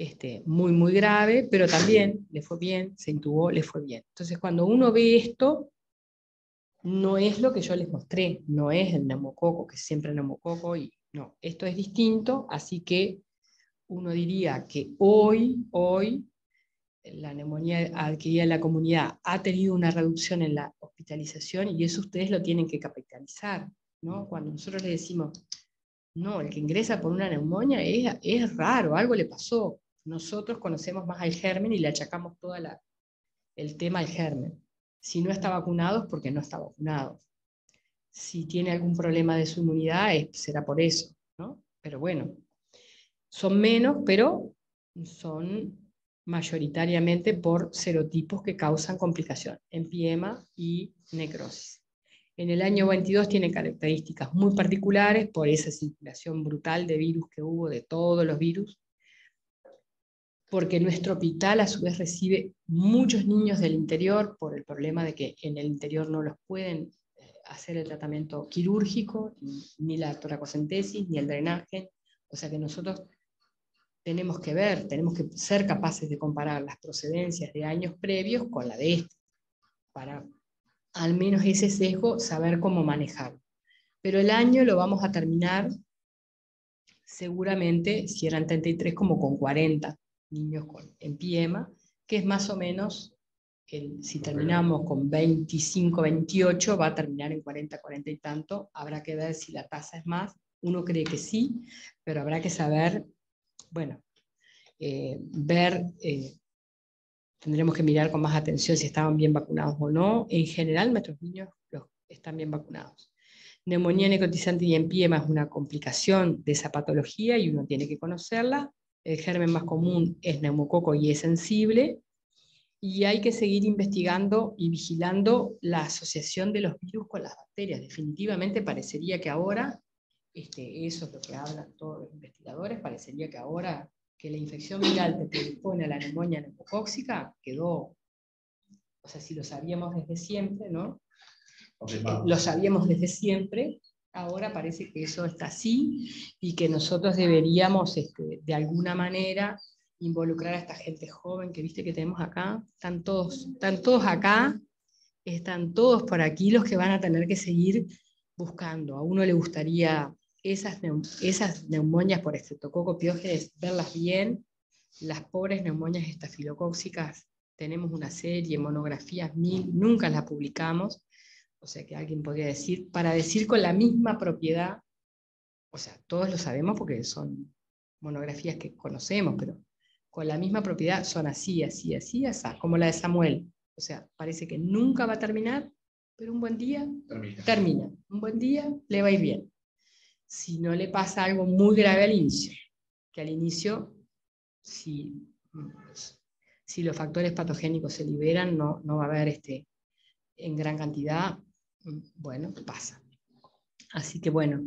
este, muy, muy grave, pero también le fue bien, se intubó, le fue bien. Entonces, cuando uno ve esto, no es lo que yo les mostré, no es el neumococo, que siempre el neumococo, y no, esto es distinto, así que uno diría que hoy, hoy, la neumonía adquirida en la comunidad ha tenido una reducción en la hospitalización y eso ustedes lo tienen que capitalizar. ¿no? Cuando nosotros le decimos, no, el que ingresa por una neumonía es, es raro, algo le pasó. Nosotros conocemos más al germen y le achacamos todo el tema al germen. Si no está vacunado es porque no está vacunado. Si tiene algún problema de su inmunidad será por eso. ¿no? Pero bueno, son menos, pero son mayoritariamente por serotipos que causan complicación, empiema y necrosis. En el año 22 tiene características muy particulares por esa circulación brutal de virus que hubo, de todos los virus, porque nuestro hospital a su vez recibe muchos niños del interior por el problema de que en el interior no los pueden eh, hacer el tratamiento quirúrgico, ni la toracocentesis, ni el drenaje, o sea que nosotros tenemos que ver, tenemos que ser capaces de comparar las procedencias de años previos con la de este, para al menos ese sesgo saber cómo manejarlo. Pero el año lo vamos a terminar seguramente, si eran 33, como con 40 niños con, en PIEMA, que es más o menos, si terminamos con 25, 28, va a terminar en 40, 40 y tanto. Habrá que ver si la tasa es más. Uno cree que sí, pero habrá que saber bueno, eh, ver, eh, tendremos que mirar con más atención si estaban bien vacunados o no. En general, nuestros niños los, están bien vacunados. Neumonía necrotizante y empiema es una complicación de esa patología y uno tiene que conocerla. El germen más común es neumococo y es sensible. Y hay que seguir investigando y vigilando la asociación de los virus con las bacterias. Definitivamente parecería que ahora este, eso es lo que hablan todos los investigadores, parecería que ahora que la infección viral te predispone a la neumonía neumocóxica, quedó, o sea, si lo sabíamos desde siempre, ¿no? Eh, lo sabíamos desde siempre, ahora parece que eso está así y que nosotros deberíamos este, de alguna manera involucrar a esta gente joven que viste que tenemos acá, están todos, están todos acá, están todos por aquí los que van a tener que seguir buscando. A uno le gustaría esas, esas neumonias por estreptococo piógenes, verlas bien, las pobres neumonias estafilocóxicas, tenemos una serie, monografías, mil, nunca las publicamos, o sea que alguien podría decir, para decir con la misma propiedad, o sea, todos lo sabemos porque son monografías que conocemos, pero con la misma propiedad son así, así, así, así, como la de Samuel. O sea, parece que nunca va a terminar, pero un buen día termina. termina. Un buen día le va a ir bien si no le pasa algo muy grave al inicio. Que al inicio, si, si los factores patogénicos se liberan, no, no va a haber este, en gran cantidad, bueno, pasa. Así que bueno,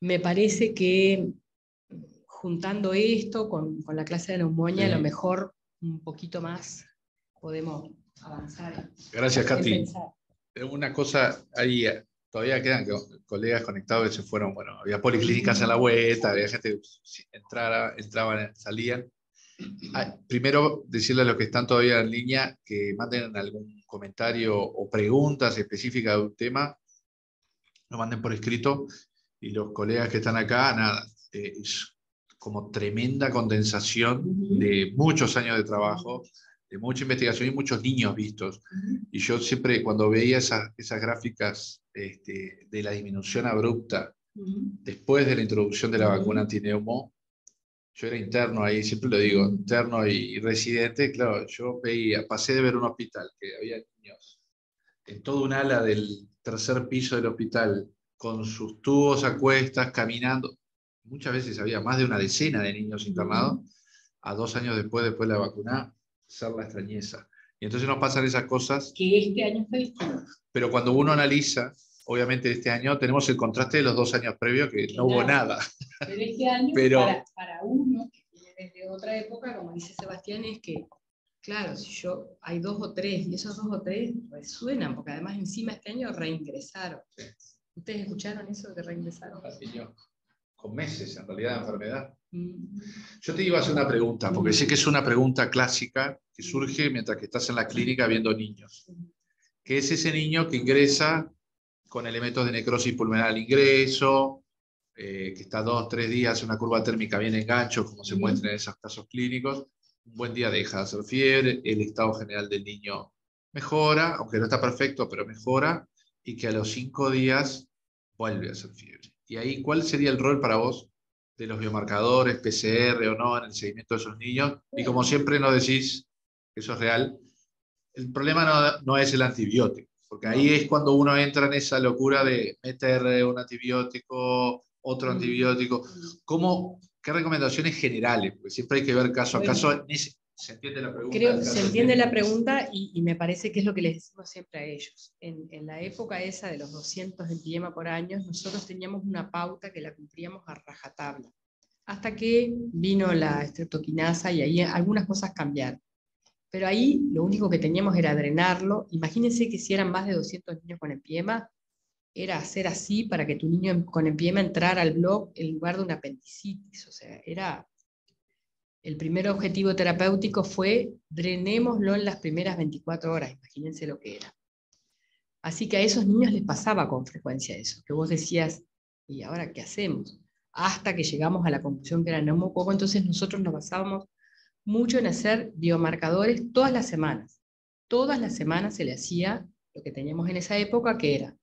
me parece que juntando esto con, con la clase de neumonía, a lo mejor un poquito más podemos avanzar. Gracias, Katy. Una cosa, ahí eh, todavía quedan colegas conectados que se fueron, bueno, había policlínicas a la vuelta, había gente que entrara, entraban, salían. Ah, primero, decirle a los que están todavía en línea que manden algún comentario o preguntas específicas de un tema, lo manden por escrito. Y los colegas que están acá, nada, eh, es como tremenda condensación de muchos años de trabajo, de mucha investigación y muchos niños vistos. Y yo siempre, cuando veía esas, esas gráficas este, de la disminución abrupta después de la introducción de la vacuna antineumo, yo era interno ahí, siempre lo digo, interno y residente, claro, yo veía, pasé de ver un hospital que había niños en todo un ala del tercer piso del hospital, con sus tubos a cuestas, caminando. Muchas veces había más de una decena de niños internados, a dos años después, después de la vacuna, ser la extrañeza. Y entonces nos pasan esas cosas. Que este año fue Pero cuando uno analiza, obviamente este año tenemos el contraste de los dos años previos que no hubo nada. Pero este año, para, uno que viene desde otra época, como dice Sebastián, es que, claro, si yo hay dos o tres, y esos dos o tres resuenan, porque además encima este año reingresaron. ¿Ustedes escucharon eso de reingresaron? Con meses, en realidad, de enfermedad. Mm. Yo te iba a hacer una pregunta, porque sé que es una pregunta clásica que surge mientras que estás en la clínica viendo niños. ¿Qué es ese niño que ingresa con elementos de necrosis pulmonar al ingreso, eh, que está dos, tres días una curva térmica bien en gancho, como se muestra en esos casos clínicos, un buen día deja de hacer fiebre, el estado general del niño mejora, aunque no está perfecto, pero mejora, y que a los cinco días vuelve a hacer fiebre. Y ahí, ¿cuál sería el rol para vos de los biomarcadores, PCR o no, en el seguimiento de esos niños? Y como siempre nos decís, eso es real, el problema no, no es el antibiótico porque ahí es cuando uno entra en esa locura de meter un antibiótico, otro antibiótico. ¿Cómo, ¿Qué recomendaciones generales? Porque siempre hay que ver caso a caso. ¿Se entiende la pregunta? Creo, se entiende la pregunta y, me parece que es lo que les decimos siempre a ellos. En, en la época esa de los 200 de empiema por año, nosotros teníamos una pauta que la cumplíamos a rajatabla. Hasta que vino la estreptoquinasa y ahí algunas cosas cambiaron. Pero ahí lo único que teníamos era drenarlo. Imagínense que si eran más de 200 niños con empiema, era hacer así para que tu niño con empiema entrara al blog en lugar de una apendicitis. O sea, era... El primer objetivo terapéutico fue drenémoslo en las primeras 24 horas. Imagínense lo que era. Así que a esos niños les pasaba con frecuencia eso, que vos decías, ¿y ahora qué hacemos? Hasta que llegamos a la conclusión que era neumococo, entonces nosotros nos basábamos mucho en hacer biomarcadores todas las semanas. Todas las semanas se le hacía lo que teníamos en esa época, que era,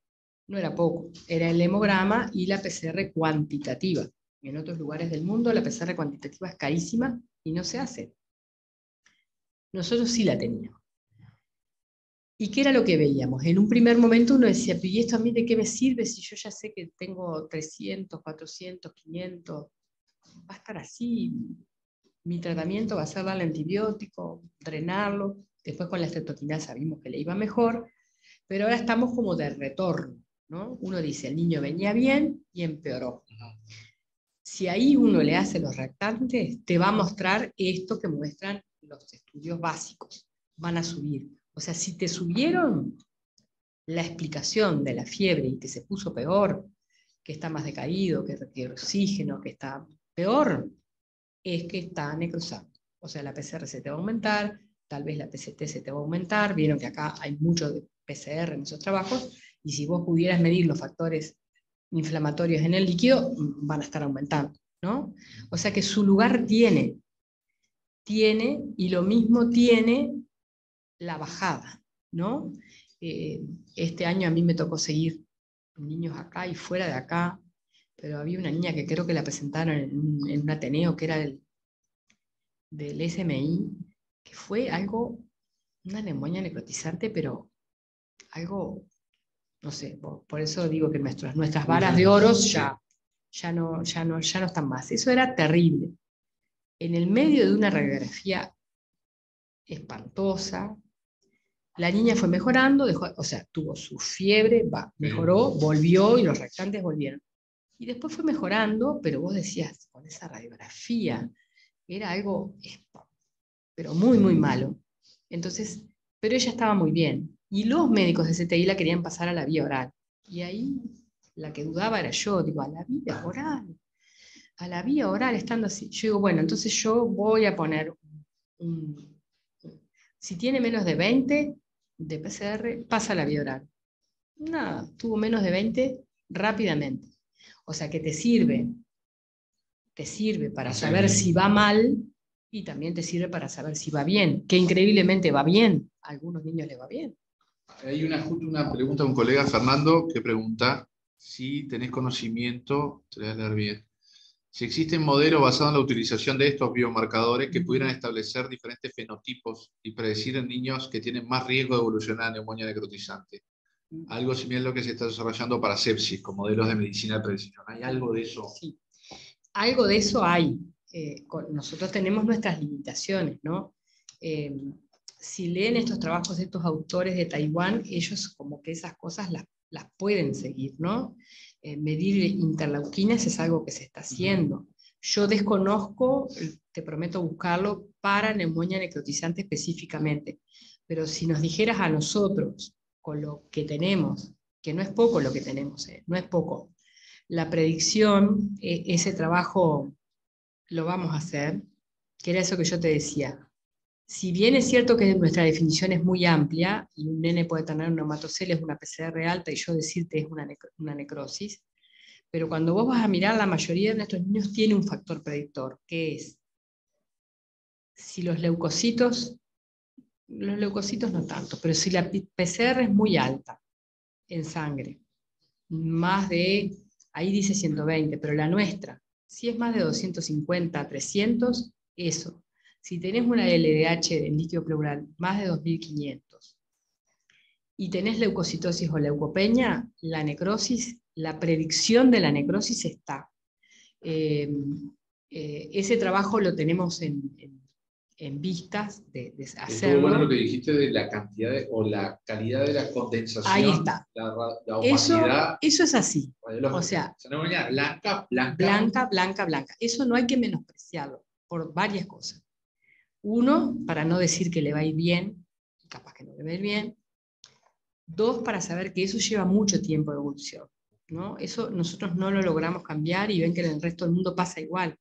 no era poco, era el hemograma y la PCR cuantitativa. En otros lugares del mundo la PCR cuantitativa es carísima y no se hace. Nosotros sí la teníamos. ¿Y qué era lo que veíamos? En un primer momento uno decía, ¿y esto a mí de qué me sirve si yo ya sé que tengo 300, 400, 500? Va a estar así, mi tratamiento va a ser darle antibiótico, drenarlo, después con la estreptoquinasa vimos que le iba mejor, pero ahora estamos como de retorno, ¿no? Uno dice, el niño venía bien y empeoró. Si ahí uno le hace los reactantes, te va a mostrar esto que muestran los estudios básicos, van a subir. O sea, si te subieron la explicación de la fiebre y que se puso peor, que está más decaído, que requiere oxígeno, que está peor, es que está necrosando. O sea, la PCR se te va a aumentar, tal vez la PCT se te va a aumentar, vieron que acá hay mucho de PCR en esos trabajos, y si vos pudieras medir los factores inflamatorios en el líquido, mm, van a estar aumentando, ¿no? O sea que su lugar tiene, tiene, y lo mismo tiene la bajada, ¿no? Eh, este año a mí me tocó seguir niños acá y fuera de acá, pero había una niña que creo que la presentaron en un, Ateneo que era del, del SMI, que fue algo, una neumonía necrotizante, pero algo, no sé, por, eso digo que nuestras, nuestras varas de oro ya, ya, no, ya, no, ya no están más. Eso era terrible. En el medio de una radiografía espantosa, la niña fue mejorando, dejó, o sea, tuvo su fiebre, va, mejoró, volvió y los reactantes volvieron. Y después fue mejorando, pero vos decías, con esa radiografía, era algo, pero muy, muy malo. Entonces, pero ella estaba muy bien. Y los médicos de CTI la querían pasar a la vía oral. Y ahí la que dudaba era yo, digo, a la vía oral, a la vía oral, estando así. Yo digo, bueno, entonces yo voy a poner, si tiene menos de 20 de PCR, pasa a la vía oral. Nada, tuvo menos de 20 rápidamente. O sea que te sirve, te sirve para saber si va mal y también te sirve para saber si va bien, que increíblemente va bien. A algunos niños les va bien. Hay una, una pregunta de un colega, Fernando, que pregunta si tenés conocimiento, te voy a leer bien, si existen modelos basados en la utilización de estos biomarcadores que pudieran establecer diferentes fenotipos y predecir en niños que tienen más riesgo de evolucionar a neumonía necrotizante. Algo similar a lo que se está desarrollando para sepsis, con modelos de medicina de precisión. ¿Hay algo de eso? Sí, algo de eso hay. Eh, nosotros tenemos nuestras limitaciones, ¿no? Eh, si leen estos trabajos de estos autores de Taiwán, ellos como que esas cosas las, las pueden seguir, ¿no? Eh, medir interleuquinas es algo que se está haciendo. Yo desconozco, te prometo buscarlo, para neumonía necrotizante específicamente, pero si nos dijeras a nosotros, con lo que tenemos, que no es poco lo que tenemos, no es poco, la predicción, ese trabajo lo vamos a hacer, que era eso que yo te decía. Si bien es cierto que nuestra definición es muy amplia, y un nene puede tener una es una PCR alta, y yo decirte es una, una necrosis, pero cuando vos vas a mirar, la mayoría de nuestros niños tiene un factor predictor, que es si los leucocitos, los leucocitos no tanto, pero si la PCR es muy alta en sangre, más de, ahí dice 120, pero la nuestra si es más de 250, 300, eso. Si tenés una LDH en líquido pleural más de 2500 y tenés leucocitosis o leucopenia, la necrosis, la predicción de la necrosis está. Eh, eh, ese trabajo lo tenemos en, vistas de, de hacerlo. bueno lo que dijiste de la cantidad o la calidad de la condensación. Ahí está. eso, eso, es así. O sea, blanca, blanca. Blanca, blanca, blanca. Eso no hay que menospreciarlo por varias cosas. Uno, para no decir que le va a ir bien, capaz que no le va a ir bien. Dos, para saber que eso lleva mucho tiempo de evolución. ¿no? Eso nosotros no lo logramos cambiar y ven que en el resto del mundo pasa igual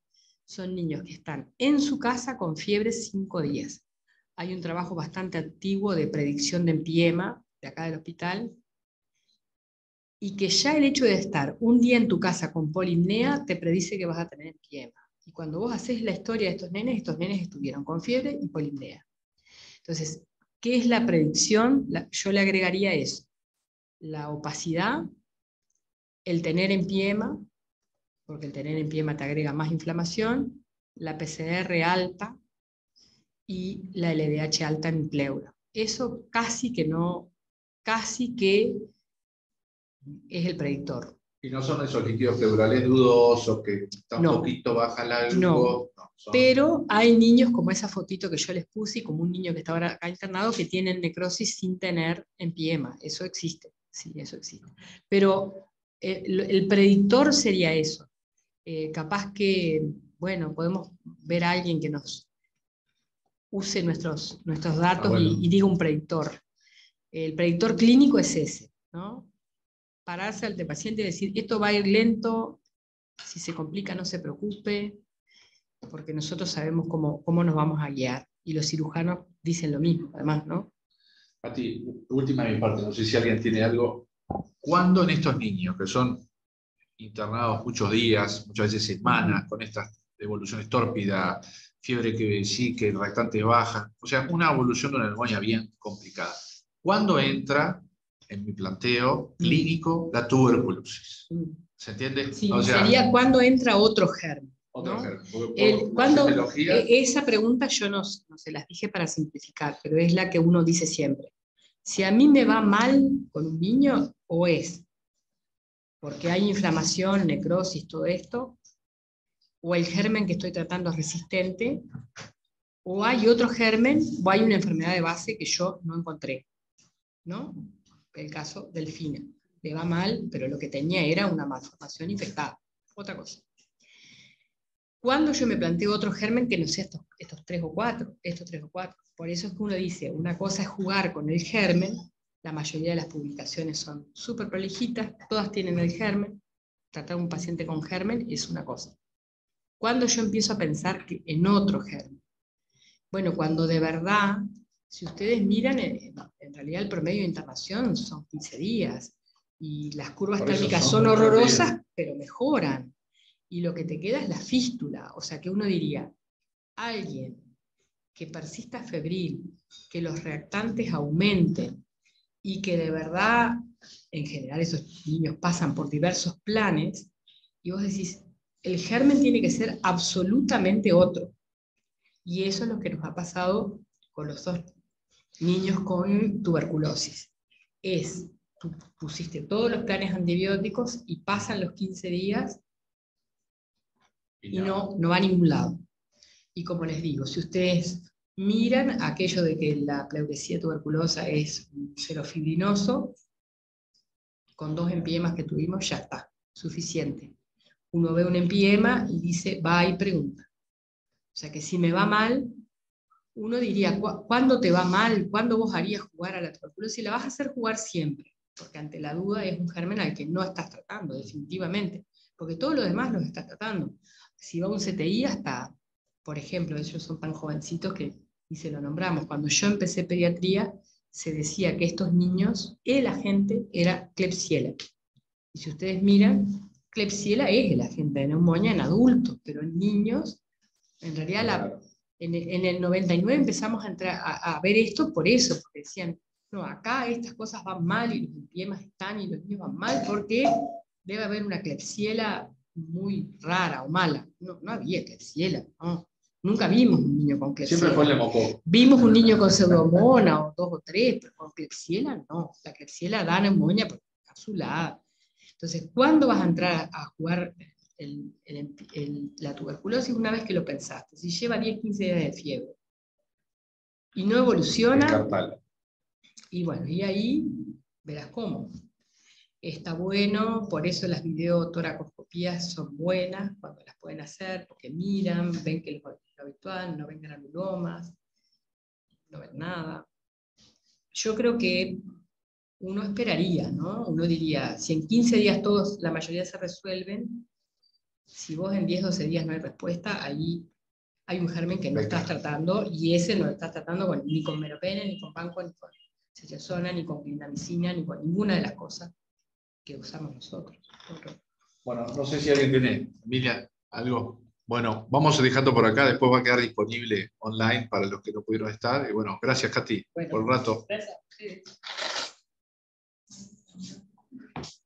son niños que están en su casa con fiebre cinco días. Hay un trabajo bastante antiguo de predicción de empiema, de acá del hospital, y que ya el hecho de estar un día en tu casa con polimnea te predice que vas a tener empiema. Y cuando vos haces la historia de estos nenes, estos nenes estuvieron con fiebre y polimnea. Entonces, ¿qué es la predicción? yo le agregaría eso. La opacidad, el tener empiema, porque el tener empiema te agrega más inflamación, la PCR alta y la LDH alta en pleura. Eso casi que no, casi que es el predictor. Y no son esos líquidos pleurales dudosos que está un poquito baja la No, pero hay niños como esa fotito que yo les puse, como un niño que está ahora acá internado, que tienen necrosis sin tener empiema. Eso existe, sí, eso existe. Pero eh, el predictor sería eso. Eh, capaz que, bueno, podemos ver a alguien que nos use nuestros, nuestros datos ah, y, diga un predictor. El predictor clínico es ese, ¿no? Pararse al paciente y decir, esto va a ir lento, si se complica no se preocupe, porque nosotros sabemos cómo, cómo nos vamos a guiar. Y los cirujanos dicen lo mismo, además, ¿no? A ti, última de mi parte, no sé si alguien tiene algo. ¿Cuándo en estos niños, que son internados muchos días, muchas veces semanas, con estas evoluciones tórpidas, fiebre que sí, que el reactante baja, o sea, una evolución de una neumonía bien complicada. ¿Cuándo entra en mi planteo clínico la tuberculosis? ¿Se entiende? Sí, sería cuando entra otro germen. cuando, e, esa pregunta yo no, no se las dije para simplificar, pero es la que uno dice siempre. Si a mí me va mal con un niño, o es porque hay inflamación, necrosis, todo esto, o el germen que estoy tratando es resistente, o hay otro germen, o hay una enfermedad de base que yo no encontré. ¿no? El caso del FINA. Le va mal, pero lo que tenía era una malformación infectada. Otra cosa. cuando yo me planteo otro germen que no sea estos, estos tres o cuatro, estos tres o cuatro. Por eso es que uno dice, una cosa es jugar con el germen, la mayoría de las publicaciones son súper prolijitas, todas tienen el germen, tratar a un paciente con germen es una cosa. Cuando yo empiezo a pensar que en otro germen, bueno, cuando de verdad, si ustedes miran, en, realidad el promedio de internación son 15 días, y las curvas térmicas son horrorosas, pero mejoran y lo que te queda es la fístula. O sea que uno diría, alguien que persista febril, que los reactantes aumenten y que de verdad, en general esos niños pasan por diversos planes, y vos decís, el germen tiene que ser absolutamente otro. Y eso es lo que nos ha pasado con los dos niños con tuberculosis. Es, tú pusiste todos los planes antibióticos y pasan los 15 días y no, no va a ningún lado. Y como les digo, si ustedes miran aquello de que la pleuresía tuberculosa es serofibrinoso, con dos empiemas que tuvimos ya está, suficiente. Uno ve un empiema y dice, va y pregunta. O sea que si me va mal, uno diría, ¿cuándo te va mal? ¿Cuándo vos harías jugar a la tuberculosis? Y la vas a hacer jugar siempre, porque ante la duda es un germen al que no estás tratando, definitivamente, porque todo lo demás lo estás tratando si va un CTI hasta, por ejemplo, ellos son tan jovencitos que y se lo nombramos. Cuando yo empecé pediatría, se decía que estos niños, el agente era Klebsiella. Y si ustedes miran, Klebsiella es el agente de neumonía en adultos, pero en niños, en realidad en, el 99 empezamos a, entrar, a, ver esto por eso, porque decían, no, acá estas cosas van mal y los empiemas están y los niños van mal porque debe haber una Klebsiella muy rara o mala. No, no había Klebsiella, no. Nunca vimos un niño con Klebsiella. Siempre fue el Vimos un niño con pseudomona o dos o tres, pero con Klebsiella no. La Klebsiella da neumonía por capsulada. Entonces, ¿cuándo vas a entrar a jugar el, el, la tuberculosis una vez que lo pensaste? Si lleva 10, 15 días de fiebre y no evoluciona. Y bueno, y ahí verás cómo está bueno, por eso las videotoracoscopías son buenas cuando las pueden hacer, porque miran, ven que es lo habitual, no ven granulomas, no ven nada. Yo creo que uno esperaría, ¿no? Uno diría, si en 15 días todos, la mayoría se resuelven, si vos en 10, 12 días no hay respuesta, ahí hay un germen que no estás tratando y ese no lo estás tratando ni con meropene, ni con panco, ni con cetiazona, ni con clindamicina, ni con ninguna de las cosas que usamos nosotros. Bueno, no sé si alguien tiene, Emilia, algo. Bueno, vamos dejando por acá, después va a quedar disponible online para los que no pudieron estar. Y bueno, gracias, Katy, por el rato. Gracias.